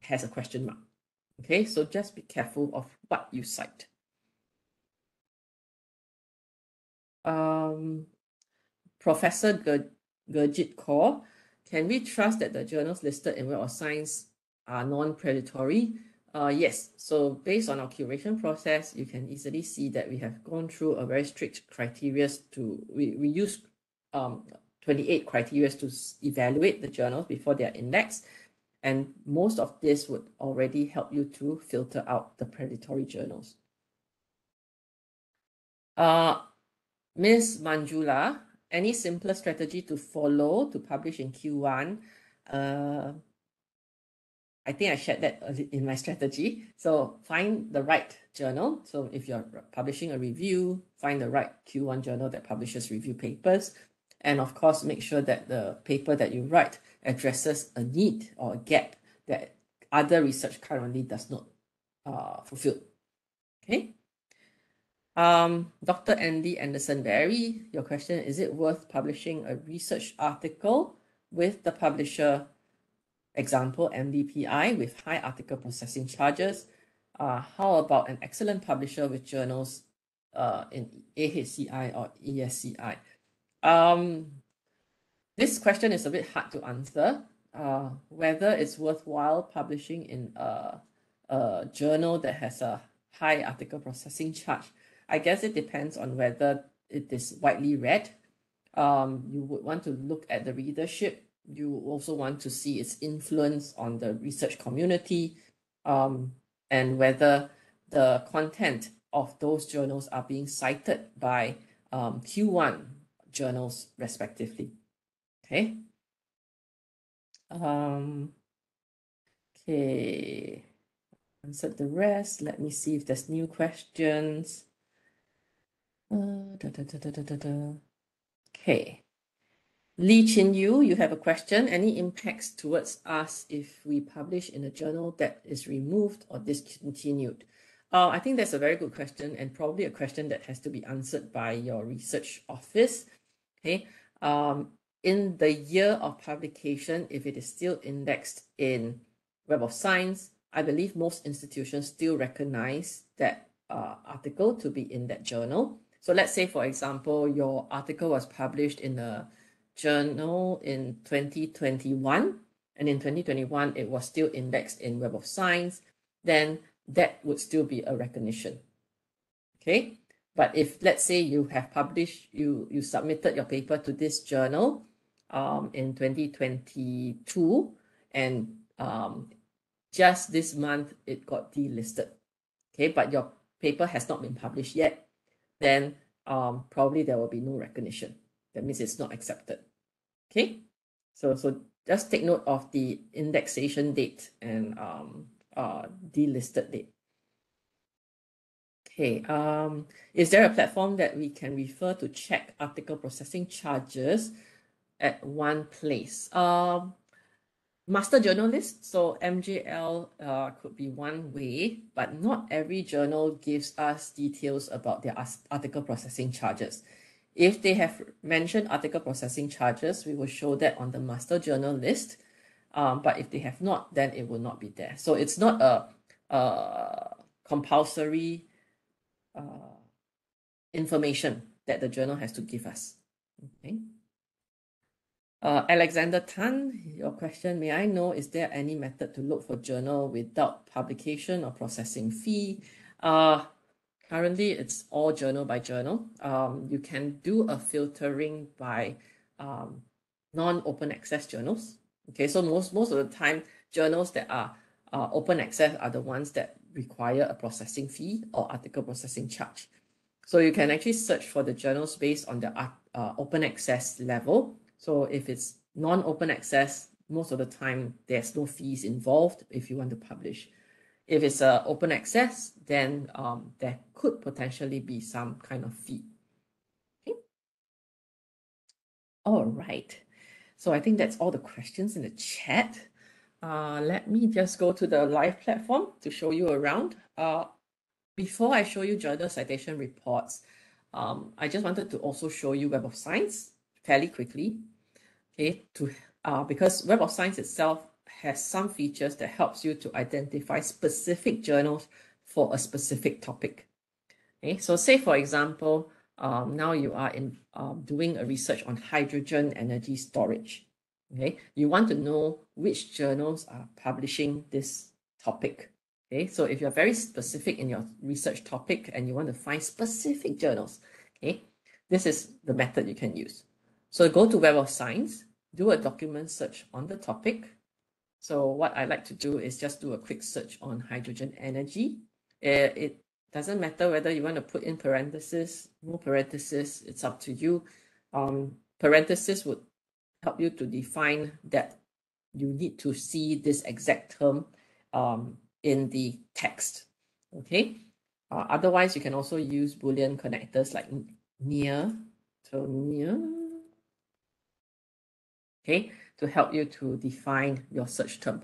has a question mark. Okay, so just be careful of what you cite. Um, Professor Gurjit Kaur, can we trust that the journals listed in Web of Science are non-predatory? Uh, yes, so based on our curation process, you can easily see that we have gone through a very strict criteria to, we, we use um, 28 criteria to evaluate the journals before they are indexed. And most of this would already help you to filter out the predatory journals. Uh, Ms. Manjula, any simpler strategy to follow to publish in Q1? Uh, I think I shared that in my strategy. So find the right journal. So if you're publishing a review, find the right Q1 journal that publishes review papers. And of course, make sure that the paper that you write addresses a need or a gap that other research currently does not uh, fulfill. Okay. Um, Dr. Andy Anderson Berry, your question is it worth publishing a research article with the publisher, example MDPI, with high article processing charges? Uh, how about an excellent publisher with journals uh, in AHCI or ESCI? Um, this question is a bit hard to answer. Uh, whether it's worthwhile publishing in a, a journal that has a high article processing charge I guess it depends on whether it is widely read. Um, you would want to look at the readership. You also want to see its influence on the research community um, and whether the content of those journals are being cited by um, Q1 journals respectively. Okay. Um, okay. Answered the rest. Let me see if there's new questions. Uh, da, da, da, okay. Lee Chin Yu, you have a question. Any impacts towards us if we publish in a journal that is removed or discontinued? Uh, I think that's a very good question and probably a question that has to be answered by your research office. Okay. Um, in the year of publication, if it is still indexed in Web of Science, I believe most institutions still recognize that uh, article to be in that journal. So let's say, for example, your article was published in a journal in 2021, and in 2021 it was still indexed in Web of Science, then that would still be a recognition. Okay, but if let's say you have published, you you submitted your paper to this journal um, in 2022, and um, just this month it got delisted. Okay, but your paper has not been published yet then um, probably there will be no recognition. That means it's not accepted. Okay, so so just take note of the indexation date and um, uh, delisted date. Okay, um, is there a platform that we can refer to check article processing charges at one place? Um, master journal list. So MJL uh, could be one way, but not every journal gives us details about their article processing charges. If they have mentioned article processing charges, we will show that on the master journal list. Um, but if they have not, then it will not be there. So it's not a, a compulsory uh, information that the journal has to give us. Okay. Uh, Alexander Tan, your question, may I know, is there any method to look for journal without publication or processing fee? Uh, currently, it's all journal by journal. Um, you can do a filtering by um, non-open access journals. Okay, so most, most of the time, journals that are uh, open access are the ones that require a processing fee or article processing charge. So you can actually search for the journals based on the uh, open access level so if it's non-open access, most of the time there's no fees involved if you want to publish. If it's uh, open access, then um, there could potentially be some kind of fee. Okay. All right. So I think that's all the questions in the chat. Uh, let me just go to the live platform to show you around. Uh, before I show you journal citation reports, um, I just wanted to also show you Web of Science fairly quickly okay, to uh, because Web of Science itself has some features that helps you to identify specific journals for a specific topic. Okay, so say for example, um, now you are in um, doing a research on hydrogen energy storage. Okay, you want to know which journals are publishing this topic. Okay, so if you're very specific in your research topic and you want to find specific journals, okay, this is the method you can use. So go to Web of Science, do a document search on the topic. So what I like to do is just do a quick search on hydrogen energy. It, it doesn't matter whether you want to put in parentheses, no parentheses, it's up to you. Um, parentheses would help you to define that you need to see this exact term um, in the text. Okay. Uh, otherwise, you can also use Boolean connectors like near, so near, okay, to help you to define your search term.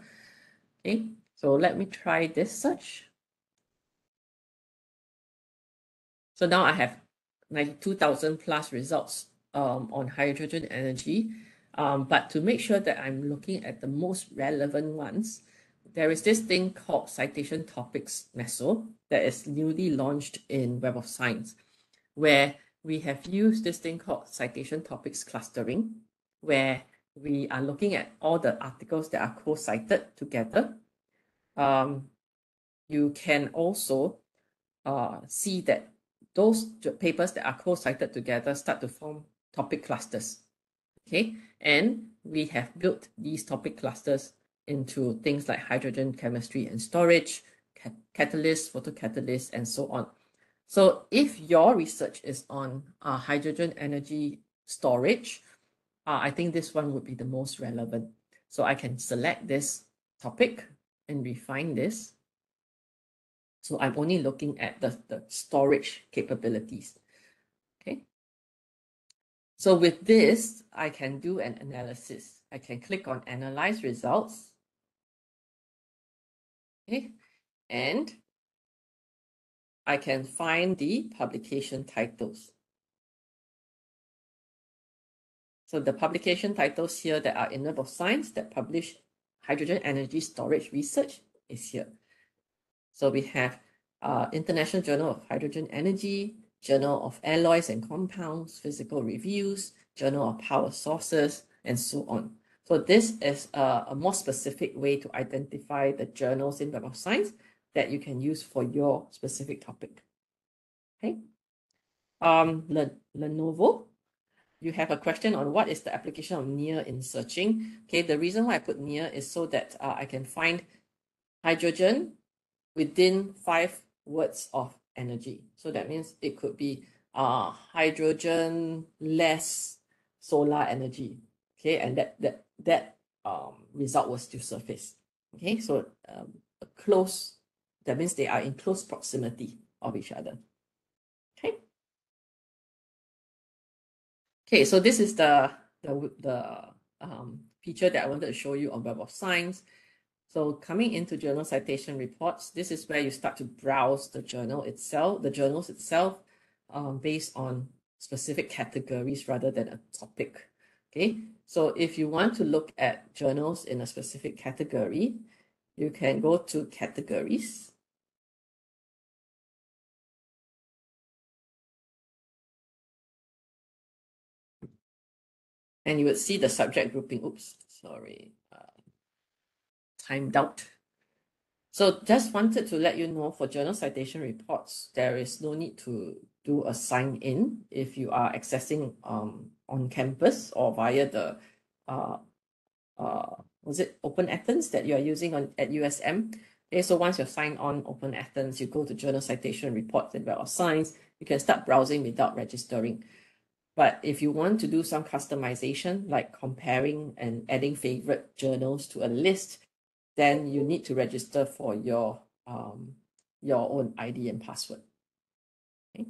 Okay, so let me try this search. So now I have 92,000 plus results um, on hydrogen energy. Um, but to make sure that I'm looking at the most relevant ones, there is this thing called Citation Topics Meso that is newly launched in Web of Science, where we have used this thing called Citation Topics Clustering, where we are looking at all the articles that are co-cited together. Um, you can also uh, see that those papers that are co-cited together start to form topic clusters. Okay, and we have built these topic clusters into things like hydrogen chemistry and storage, cat catalysts, photocatalysts, and so on. So if your research is on uh, hydrogen energy storage, uh, I think this one would be the most relevant. So I can select this topic and refine this. So I'm only looking at the, the storage capabilities. So with this, I can do an analysis. I can click on Analyze Results. Okay. And I can find the publication titles. So the publication titles here that are in Web of Science that publish hydrogen energy storage research is here. So we have uh, International Journal of Hydrogen Energy, Journal of Alloys and Compounds, Physical Reviews, Journal of Power Sources, and so on. So this is a, a more specific way to identify the journals in Web of Science that you can use for your specific topic. Okay. Um, Le Lenovo, you have a question on what is the application of near in searching. Okay, the reason why I put near is so that uh, I can find hydrogen within five words of energy. So that means it could be uh, hydrogen less solar energy. Okay, and that that that um, result will still surface. Okay, so um, close, that means they are in close proximity of each other. Okay. Okay, so this is the the the um, feature that I wanted to show you on Web of Science. So coming into journal citation reports, this is where you start to browse the journal itself, the journals itself, um, based on specific categories rather than a topic. Okay, so if you want to look at journals in a specific category, you can go to categories. And you would see the subject grouping. Oops, sorry timed out. So just wanted to let you know for journal citation reports, there is no need to do a sign in if you are accessing um, on campus or via the uh, uh, was it OpenAthens that you are using on at USM. Okay, so once you're signed on OpenAthens, you go to journal citation reports in Web of Science, you can start browsing without registering. But if you want to do some customization, like comparing and adding favorite journals to a list, then you need to register for your um, your own ID and password. Okay.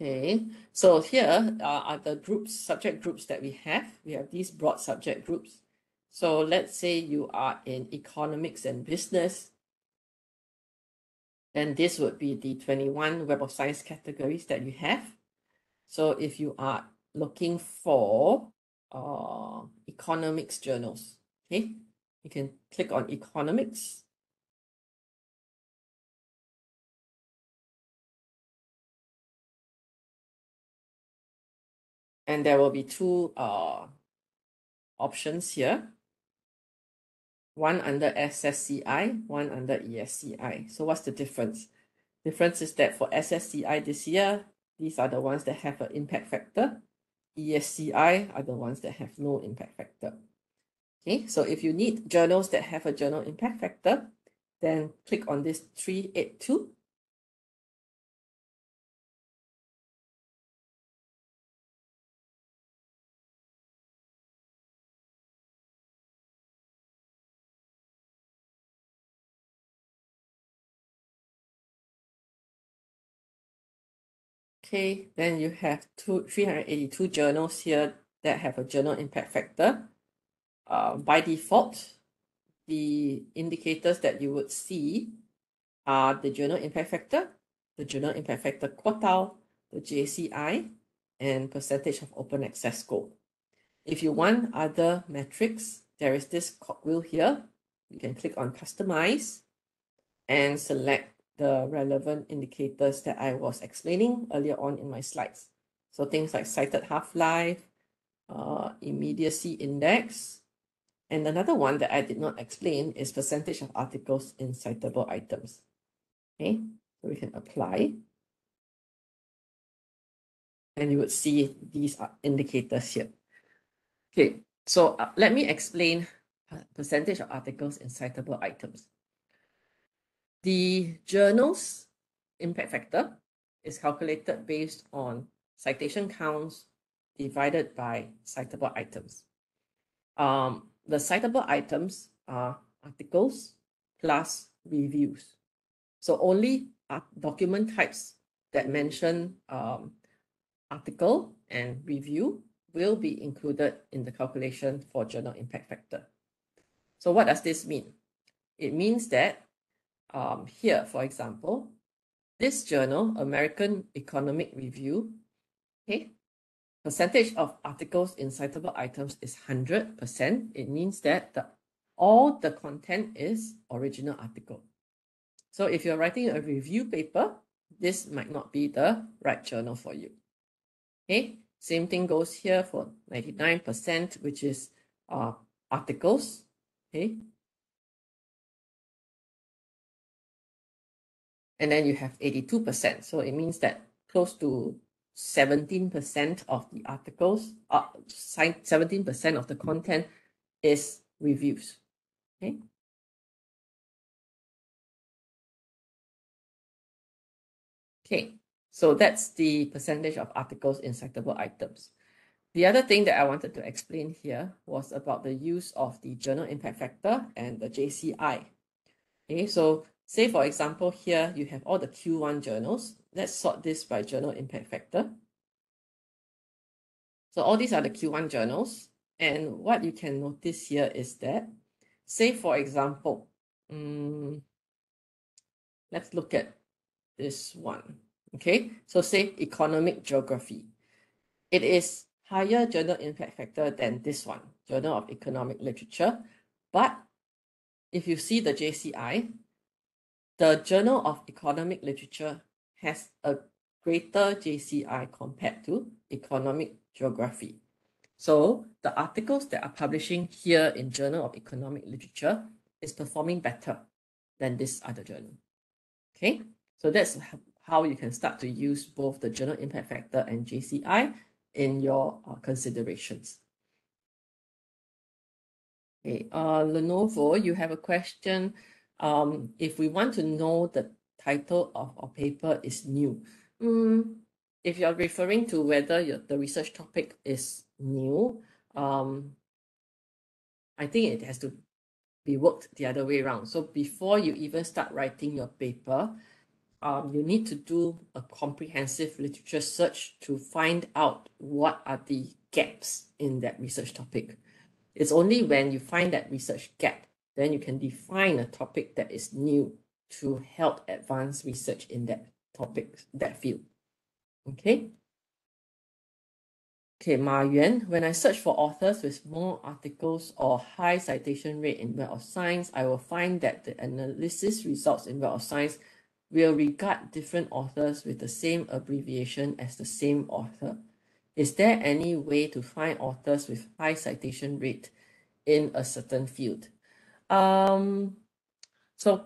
Okay, so here uh, are the groups, subject groups that we have. We have these broad subject groups. So let's say you are in economics and business, then this would be the 21 Web of Science categories that you have. So if you are looking for uh, economics journals, okay, you can click on economics. And there will be two uh, options here one under SSCI, one under ESCI. So what's the difference? Difference is that for SSCI this year, these are the ones that have an impact factor. ESCI are the ones that have no impact factor. Okay, so if you need journals that have a journal impact factor, then click on this 382 Okay, then you have two, 382 journals here that have a journal impact factor. Uh, by default, the indicators that you would see are the journal impact factor, the journal impact factor quartile, the JCI, and percentage of open access score. If you want other metrics, there is this cogwheel here. You can click on customize and select the relevant indicators that I was explaining earlier on in my slides. So things like cited half-life, uh, immediacy index, and another one that I did not explain is percentage of articles in citable items. Okay, so we can apply. And you would see these indicators here. Okay, so uh, let me explain percentage of articles in citable items. The journal's impact factor is calculated based on citation counts divided by citable items. Um, the citable items are articles plus reviews. So only document types that mention um, article and review will be included in the calculation for journal impact factor. So what does this mean? It means that um, here, for example, this journal, American Economic Review, okay, percentage of articles in citable items is 100%. It means that the, all the content is original article. So if you're writing a review paper, this might not be the right journal for you. Okay, same thing goes here for 99%, which is uh, articles. Okay, and then you have 82%. So it means that close to 17% of the articles, uh, 17% of the content is reviews. Okay. Okay, so that's the percentage of articles in citable items. The other thing that I wanted to explain here was about the use of the journal impact factor and the JCI. Okay, so Say, for example, here you have all the Q1 journals. Let's sort this by journal impact factor. So all these are the Q1 journals. And what you can notice here is that, say, for example, um, let's look at this one. Okay, so say economic geography. It is higher journal impact factor than this one, Journal of Economic Literature. But if you see the JCI, the Journal of Economic Literature has a greater JCI compared to economic geography. So the articles that are publishing here in Journal of Economic Literature is performing better than this other journal. Okay, so that's how you can start to use both the journal impact factor and JCI in your uh, considerations. Okay, uh, Lenovo, you have a question um, if we want to know the title of our paper is new, um, if you're referring to whether your, the research topic is new, um, I think it has to be worked the other way around. So before you even start writing your paper, um, you need to do a comprehensive literature search to find out what are the gaps in that research topic. It's only when you find that research gap then you can define a topic that is new to help advance research in that topic, that field. Okay. Okay, Ma Yuan, when I search for authors with more articles or high citation rate in Web of Science, I will find that the analysis results in Web of Science will regard different authors with the same abbreviation as the same author. Is there any way to find authors with high citation rate in a certain field? Um, so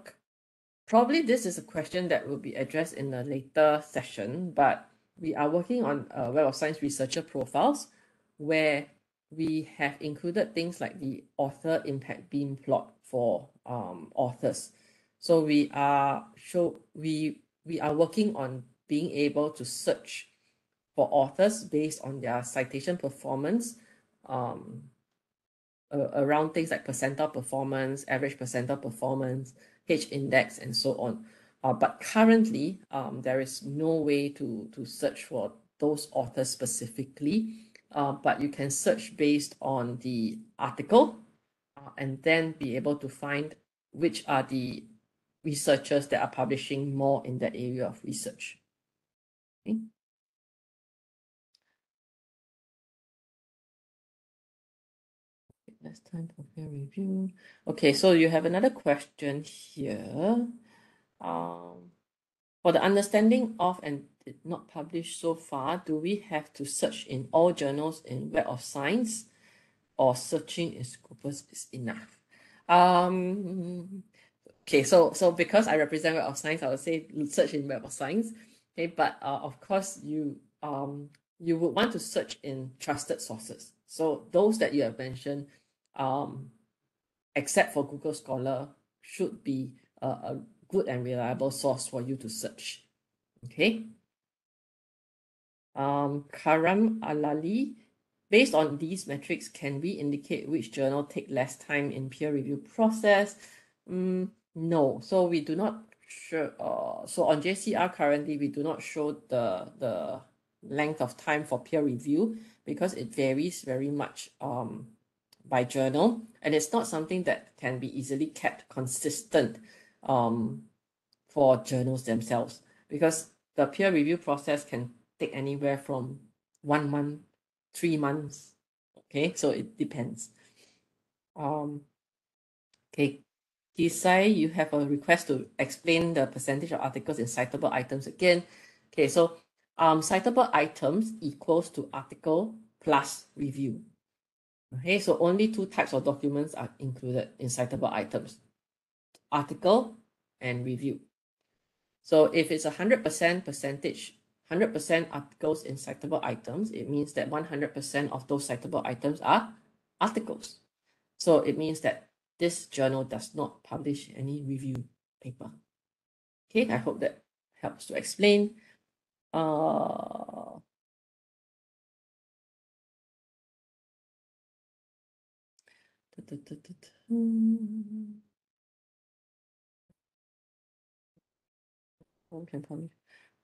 probably this is a question that will be addressed in a later session, but we are working on uh, Web of Science researcher profiles where we have included things like the author impact beam plot for um, authors. So we are show we we are working on being able to search for authors based on their citation performance um, uh, around things like percentile performance, average percentile performance, H index, and so on. Uh, but currently, um, there is no way to, to search for those authors specifically, uh, but you can search based on the article uh, and then be able to find which are the researchers that are publishing more in that area of research. Okay. Less time for peer review. Okay, so you have another question here. Um, for the understanding of and did not published so far, do we have to search in all journals in Web of Science or searching in Scopus is enough? Um, okay, so so because I represent Web of Science, I would say search in Web of Science. Okay, but uh, of course you um you would want to search in trusted sources. So those that you have mentioned, um, except for Google Scholar, should be a, a good and reliable source for you to search. Okay. Um, Karam Alali, based on these metrics, can we indicate which journal take less time in peer review process? Mm, no, so we do not sure. Uh, so on JCR currently, we do not show the the length of time for peer review because it varies very much um by journal and it's not something that can be easily kept consistent um, for journals themselves because the peer review process can take anywhere from one month, three months. Okay, so it depends. Um, okay, Kisai, you have a request to explain the percentage of articles in citable items again. Okay, so um, citable items equals to article plus review. Okay, so only two types of documents are included in citable items, article and review. So if it's a 100% percentage, 100% articles in citable items, it means that 100% of those citable items are articles. So it means that this journal does not publish any review paper. Okay, I hope that helps to explain. Uh,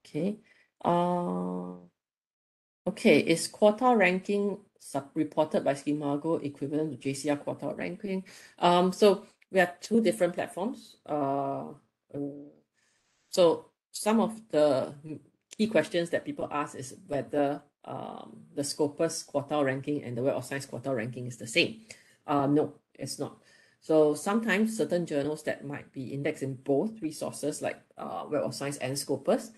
Okay. Uh, okay, is quartile ranking sub reported by SCImago equivalent to JCR quartile ranking? Um, so we have two different platforms. Uh, uh, so some of the key questions that people ask is whether um, the Scopus quartile ranking and the Web of Science quartile ranking is the same. Uh, no, it's not. So sometimes certain journals that might be indexed in both resources, like uh, Web of Science and Scopus,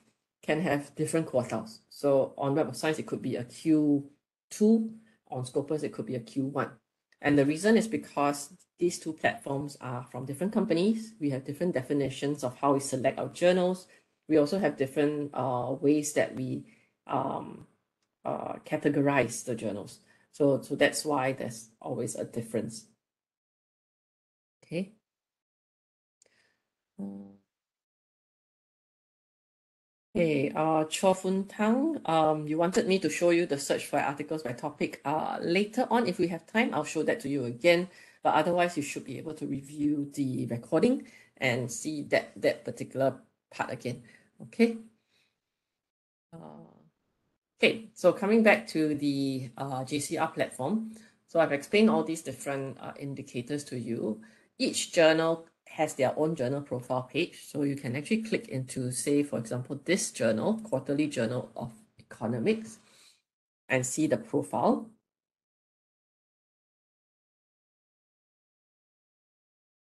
can have different quartiles. So on Web of Science, it could be a Q2. On Scopus, it could be a Q1. And the reason is because these two platforms are from different companies. We have different definitions of how we select our journals. We also have different uh, ways that we um, uh, categorize the journals. So, so that's why there's always a difference. Okay. Okay, uh, Cho Fun Tang, um, you wanted me to show you the search for articles by topic. Uh, later on, if we have time, I'll show that to you again. But otherwise, you should be able to review the recording and see that that particular part again. Okay. Uh, okay, so coming back to the uh, JCR platform. So I've explained all these different uh, indicators to you. Each journal has their own journal profile page. So you can actually click into, say, for example, this journal, Quarterly Journal of Economics, and see the profile.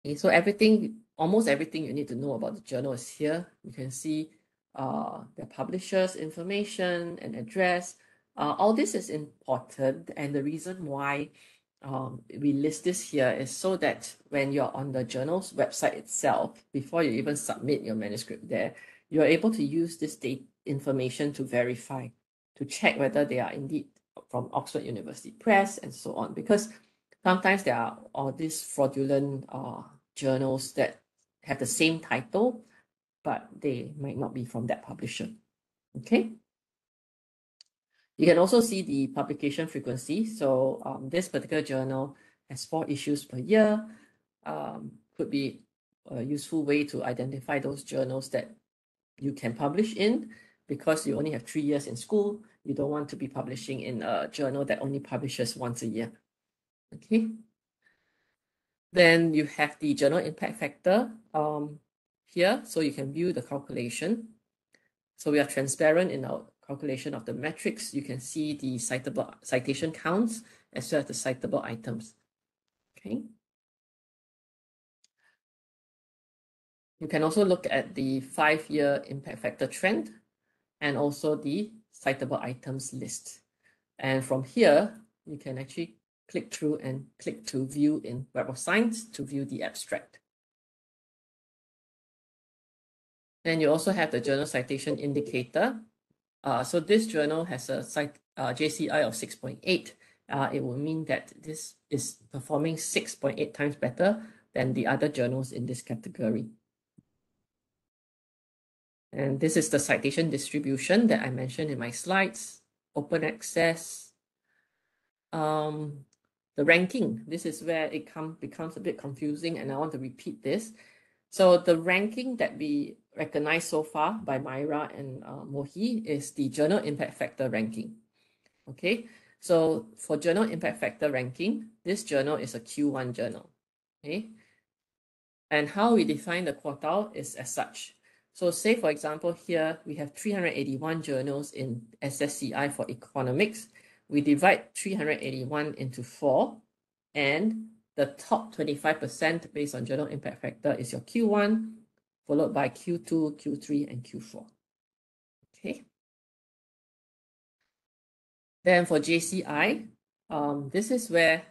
Okay, so everything, almost everything you need to know about the journal is here. You can see uh, the publisher's information and address. Uh, all this is important, and the reason why um, we list this here is so that when you're on the journal's website itself, before you even submit your manuscript there, you're able to use this date information to verify to check whether they are indeed from Oxford University Press and so on. Because sometimes there are all these fraudulent uh, journals that have the same title, but they might not be from that publisher. Okay. You can also see the publication frequency. So um, this particular journal has four issues per year. Um, could be a useful way to identify those journals that you can publish in because you only have three years in school. You don't want to be publishing in a journal that only publishes once a year. Okay. Then you have the journal impact factor um, here, so you can view the calculation. So we are transparent in our calculation of the metrics. You can see the citable citation counts as well as the citable items. Okay. You can also look at the five-year impact factor trend and also the citable items list. And from here, you can actually click through and click to view in Web of Science to view the abstract. Then you also have the journal citation indicator. Uh, so this journal has a cite, uh, JCI of 6.8. Uh, it will mean that this is performing 6.8 times better than the other journals in this category. And this is the citation distribution that I mentioned in my slides, open access. Um, the ranking, this is where it come, becomes a bit confusing and I want to repeat this. So the ranking that we recognize so far by MyRA and uh, MOHE is the journal impact factor ranking. Okay, so for journal impact factor ranking, this journal is a Q1 journal. Okay, and how we define the quartile is as such. So say, for example, here we have 381 journals in SSCI for economics. We divide 381 into four, and the top 25% based on journal impact factor is your Q1, followed by Q2, Q3, and Q4. Okay. Then for JCI, um, this is where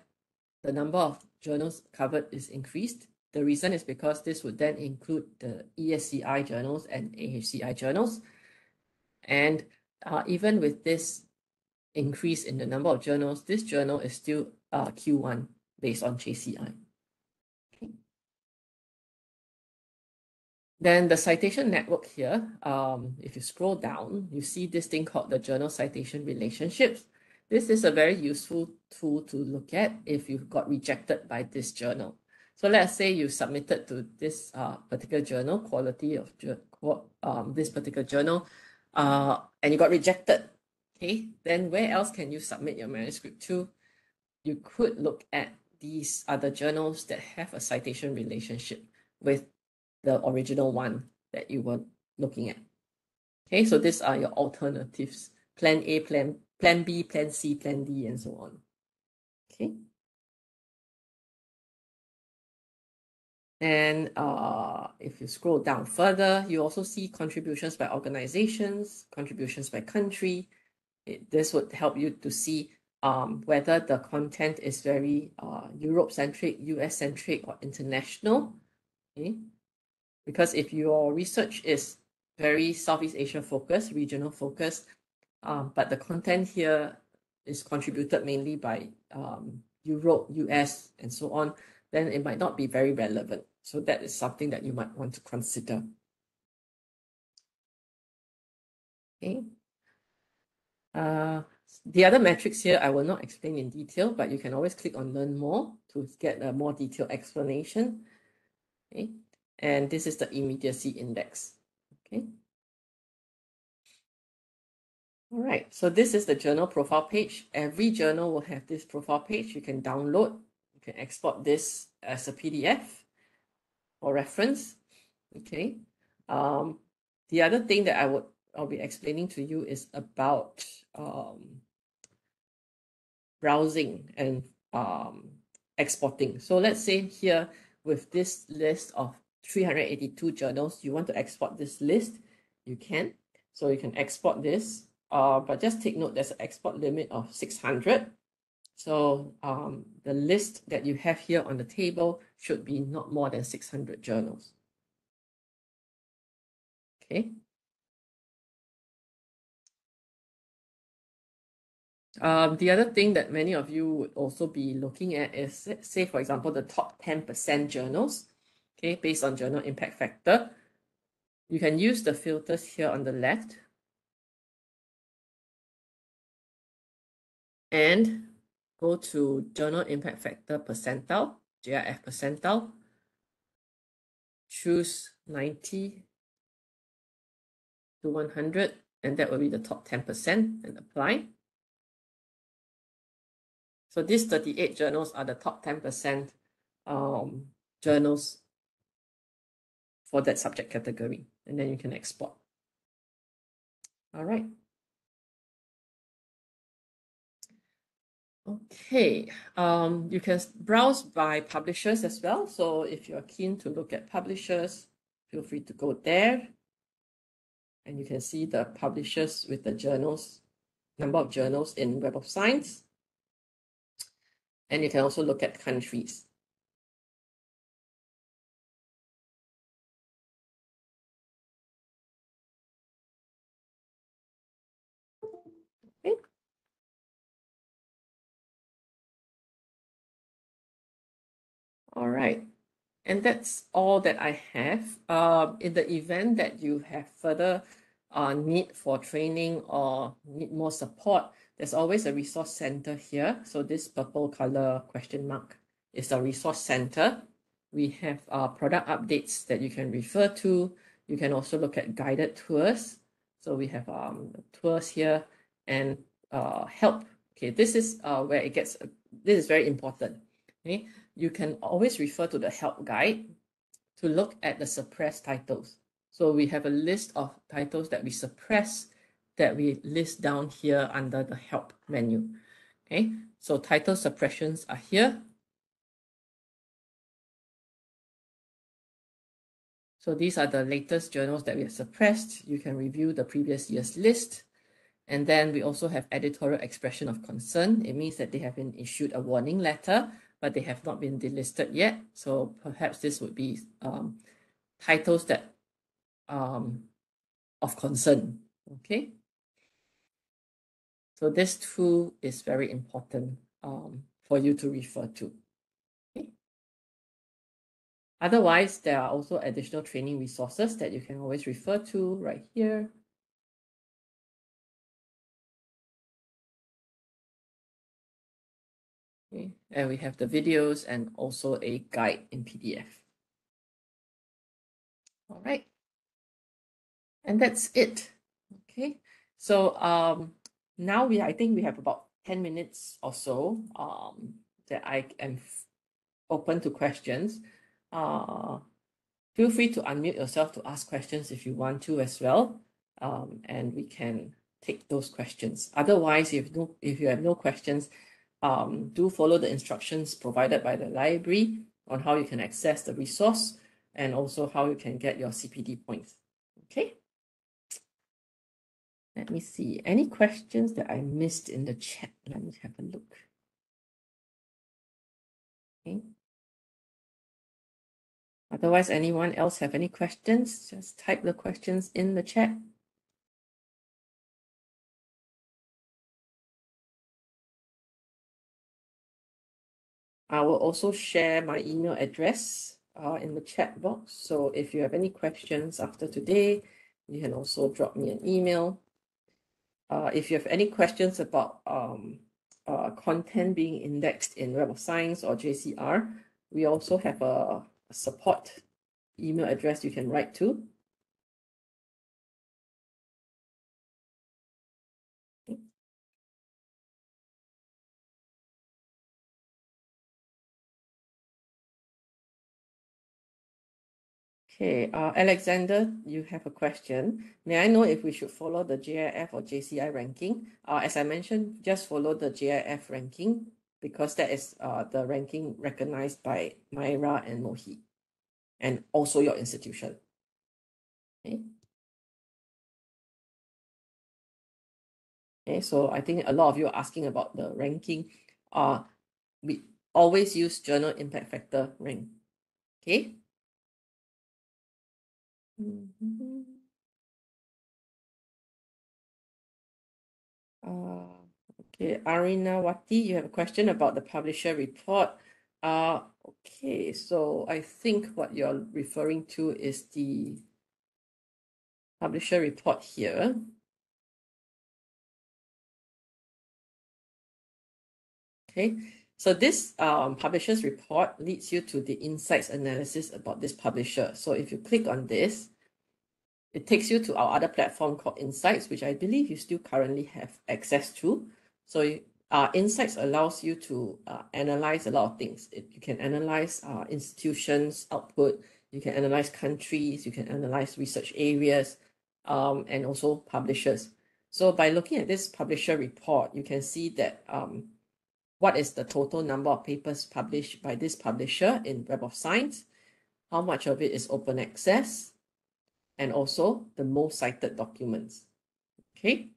the number of journals covered is increased. The reason is because this would then include the ESCI journals and AHCI journals. And uh, even with this increase in the number of journals, this journal is still uh, Q1 based on JCI. Then the citation network here, um, if you scroll down, you see this thing called the journal citation relationships. This is a very useful tool to look at if you got rejected by this journal. So let's say you submitted to this uh, particular journal, quality of um, this particular journal, uh, and you got rejected. Okay, then where else can you submit your manuscript to? You could look at these other journals that have a citation relationship with the original one that you were looking at. Okay, so these are your alternatives. Plan A, plan, plan B, plan C, plan D, and so on. Okay. And uh, if you scroll down further, you also see contributions by organizations, contributions by country. It, this would help you to see um, whether the content is very uh, Europe-centric, US-centric, or international. Okay? Because if your research is very Southeast Asia focused, regional focused, um, but the content here is contributed mainly by um, Europe, US, and so on, then it might not be very relevant. So that is something that you might want to consider. Okay. Uh, the other metrics here, I will not explain in detail, but you can always click on learn more to get a more detailed explanation. Okay. And this is the immediacy index. Okay. All right, so this is the journal profile page. Every journal will have this profile page. You can download you can export this as a PDF for reference. Okay. Um, the other thing that I would I'll be explaining to you is about um, browsing and um, exporting. So let's say here with this list of 382 journals, you want to export this list, you can. So you can export this, uh, but just take note there's an export limit of 600. So um, the list that you have here on the table should be not more than 600 journals. Okay. Um, the other thing that many of you would also be looking at is, say, for example, the top 10% journals, okay, based on journal impact factor. You can use the filters here on the left. And go to journal impact factor percentile, JIF percentile. Choose 90 to 100, and that will be the top 10% and apply. So these 38 journals are the top 10% um, journals for that subject category. And then you can export. All right. Okay, um, you can browse by publishers as well. So if you're keen to look at publishers, feel free to go there. And you can see the publishers with the journals, number of journals in Web of Science. And you can also look at countries. Right. And that's all that I have. Uh, in the event that you have further uh, need for training or need more support, there's always a resource center here. So this purple color question mark is a resource center. We have uh, product updates that you can refer to. You can also look at guided tours. So we have um, tours here and uh, help. Okay, this is uh, where it gets, this is very important. Okay, you can always refer to the help guide to look at the suppressed titles. So we have a list of titles that we suppress that we list down here under the help menu. Okay, so title suppressions are here. So these are the latest journals that we have suppressed. You can review the previous year's list. And then we also have editorial expression of concern. It means that they have been issued a warning letter, but they have not been delisted yet. So perhaps this would be um, titles that um, of concern. Okay. So this tool is very important um, for you to refer to. Okay. Otherwise, there are also additional training resources that you can always refer to right here. Okay. And we have the videos and also a guide in PDF. All right. And that's it. Okay. So um, now we I think we have about 10 minutes or so um, that I am open to questions. Uh, feel free to unmute yourself to ask questions if you want to as well. Um, and we can take those questions. Otherwise, if no, if you have no questions, um, do follow the instructions provided by the library on how you can access the resource and also how you can get your CPD points. Okay. Let me see. Any questions that I missed in the chat? Let me have a look. Okay. Otherwise, anyone else have any questions? Just type the questions in the chat. I will also share my email address uh, in the chat box. So if you have any questions after today, you can also drop me an email. Uh, if you have any questions about um, uh, content being indexed in Web of Science or JCR, we also have a, a support email address you can write to. Okay, uh, Alexander, you have a question. May I know if we should follow the JIF or JCI ranking? Uh, as I mentioned, just follow the JIF ranking because that is uh, the ranking recognized by MyRA and MOHE, and also your institution. Okay. Okay, so I think a lot of you are asking about the ranking. Uh, we always use journal impact factor rank. Okay. Uh, Okay, Arinawati, you have a question about the publisher report. Uh, okay, so I think what you're referring to is the publisher report here. Okay, so this um, publisher's report leads you to the InCites analysis about this publisher. So if you click on this, it takes you to our other platform called InCites, which I believe you still currently have access to. So uh, InCites allows you to uh, analyze a lot of things. It, you can analyze uh, institutions' output, you can analyze countries, you can analyze research areas, um, and also publishers. So by looking at this publisher report, you can see that um, what is the total number of papers published by this publisher in Web of Science, how much of it is open access, and also the most cited documents. Okay,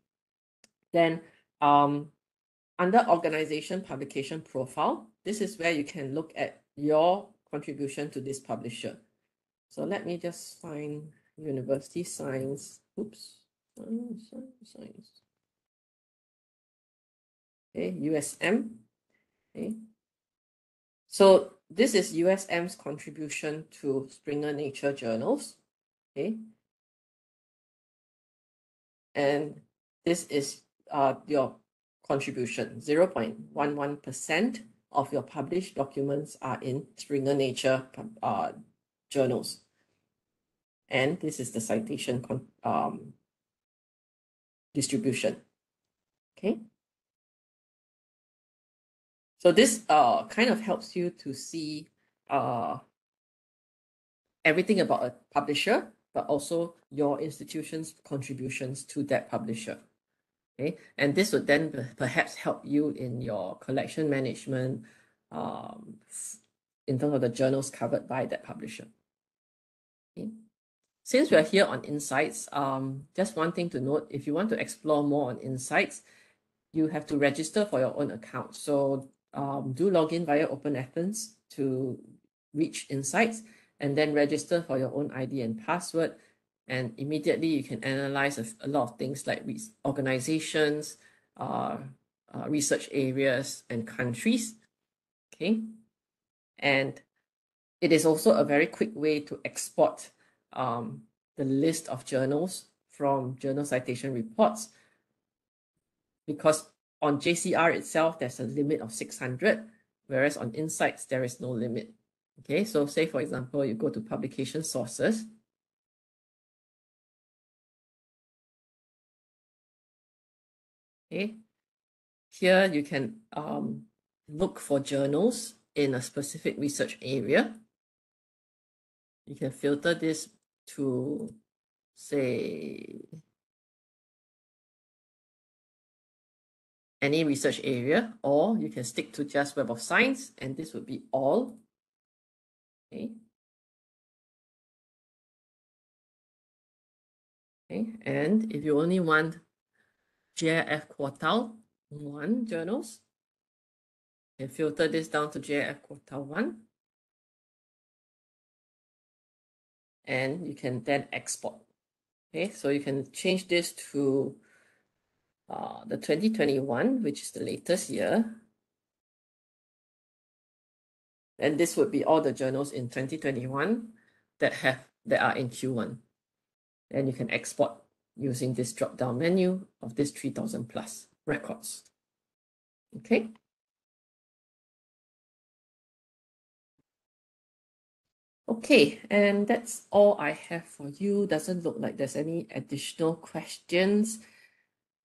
then um, under organization publication profile, this is where you can look at your contribution to this publisher. So let me just find university science, oops, science. Okay, USM, Okay. So this is USM's contribution to Springer Nature journals. Okay. And this is uh, your contribution. 0.11% of your published documents are in Springer Nature uh, journals. And this is the citation um, distribution. Okay. So this uh kind of helps you to see uh everything about a publisher, but also your institution's contributions to that publisher. Okay, and this would then perhaps help you in your collection management um, in terms of the journals covered by that publisher. Okay. Since we are here on InCites, um, just one thing to note, if you want to explore more on InCites, you have to register for your own account. So um, do log in via OpenAthens to reach InCites and then register for your own ID and password. And immediately you can analyze a, a lot of things like organizations, uh, uh, research areas, and countries. Okay. And it is also a very quick way to export um, the list of journals from journal citation reports because on JCR itself, there's a limit of 600, whereas on InCites, there is no limit. Okay, so say, for example, you go to publication sources. Okay, here you can um, look for journals in a specific research area. You can filter this to, say, any research area, or you can stick to just Web of Science, and this would be all. Okay. Okay, and if you only want JIF quartile one journals, you can filter this down to JIF quartile one. And you can then export. Okay, so you can change this to uh, the 2021, which is the latest year. And this would be all the journals in 2021 that have that are in Q1. And you can export using this drop-down menu of this 3000 plus records. Okay. Okay, and that's all I have for you. Doesn't look like there's any additional questions.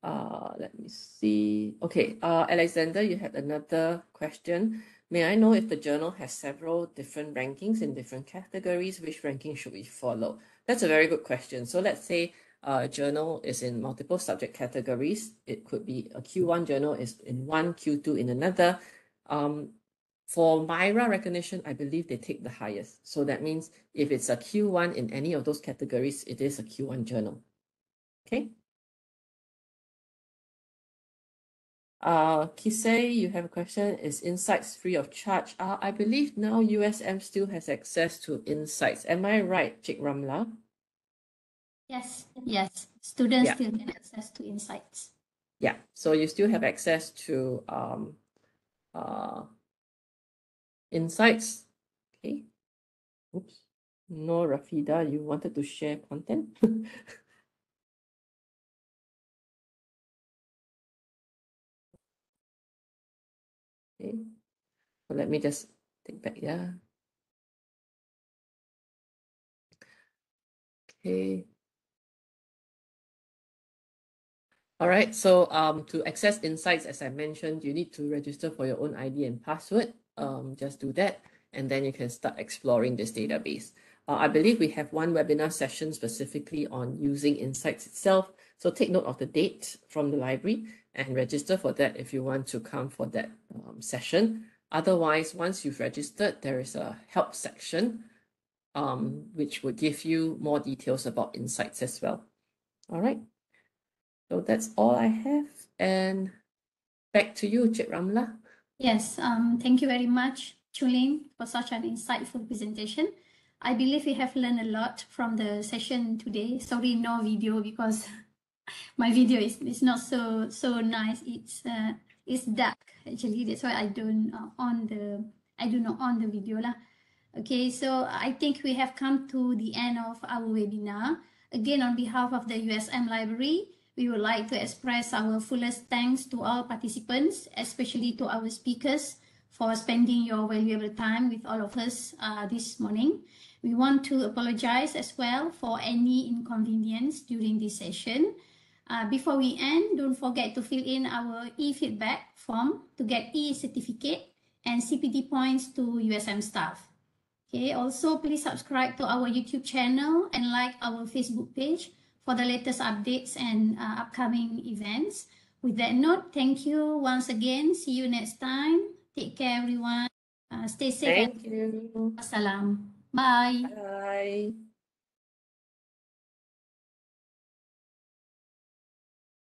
Uh, let me see. Okay, uh, Alexander, you had another question. May I know if the journal has several different rankings in different categories? Which ranking should we follow? That's a very good question. So let's say a journal is in multiple subject categories. It could be a Q1 journal is in one, Q2 in another. Um, for MyRA recognition, I believe they take the highest. So that means if it's a Q1 in any of those categories, it is a Q1 journal. Okay. Uh, Kisei, you have a question. Is InCites free of charge? Uh, I believe now USM still has access to InCites. Am I right, Cik Ramlah? Yes, yes. Students Yeah. still get access to InCites. yeah, so you still have access to um, uh, InCites. Okay. Oops. No, Rafida, you wanted to share content? <laughs> okay. So let me just take back, yeah. Okay. All right, so um, to access InCites, as I mentioned, you need to register for your own ID and password. Um, just do that, and then you can start exploring this database. Uh, I believe we have one webinar session specifically on using InCites itself. So take note of the date from the library and register for that if you want to come for that um, session. Otherwise, once you've registered, there is a help section, um, which would give you more details about InCites as well. All right. So that's all I have. And back to you, Cik Ramlah. Yes, um, thank you very much, Chulin, for such an insightful presentation. I believe we have learned a lot from the session today. Sorry, no video because my video is, is not so so nice. It's uh, it's dark actually. That's why I don't uh, on the I do not on the video lah. Okay, so I think we have come to the end of our webinar. Again, on behalf of the USM Library, we would like to express our fullest thanks to all participants, especially to our speakers for spending your valuable time with all of us uh, this morning. We want to apologize as well for any inconvenience during this session. Uh, before we end, don't forget to fill in our e-feedback form to get e-certificate and CPD points to USM staff. Okay, also please subscribe to our YouTube channel and like our Facebook page for the latest updates and uh, upcoming events. With that note, thank you once again. See you next time. Take care, everyone. Uh, stay safe. Thank you. Assalam. Bye. Bye.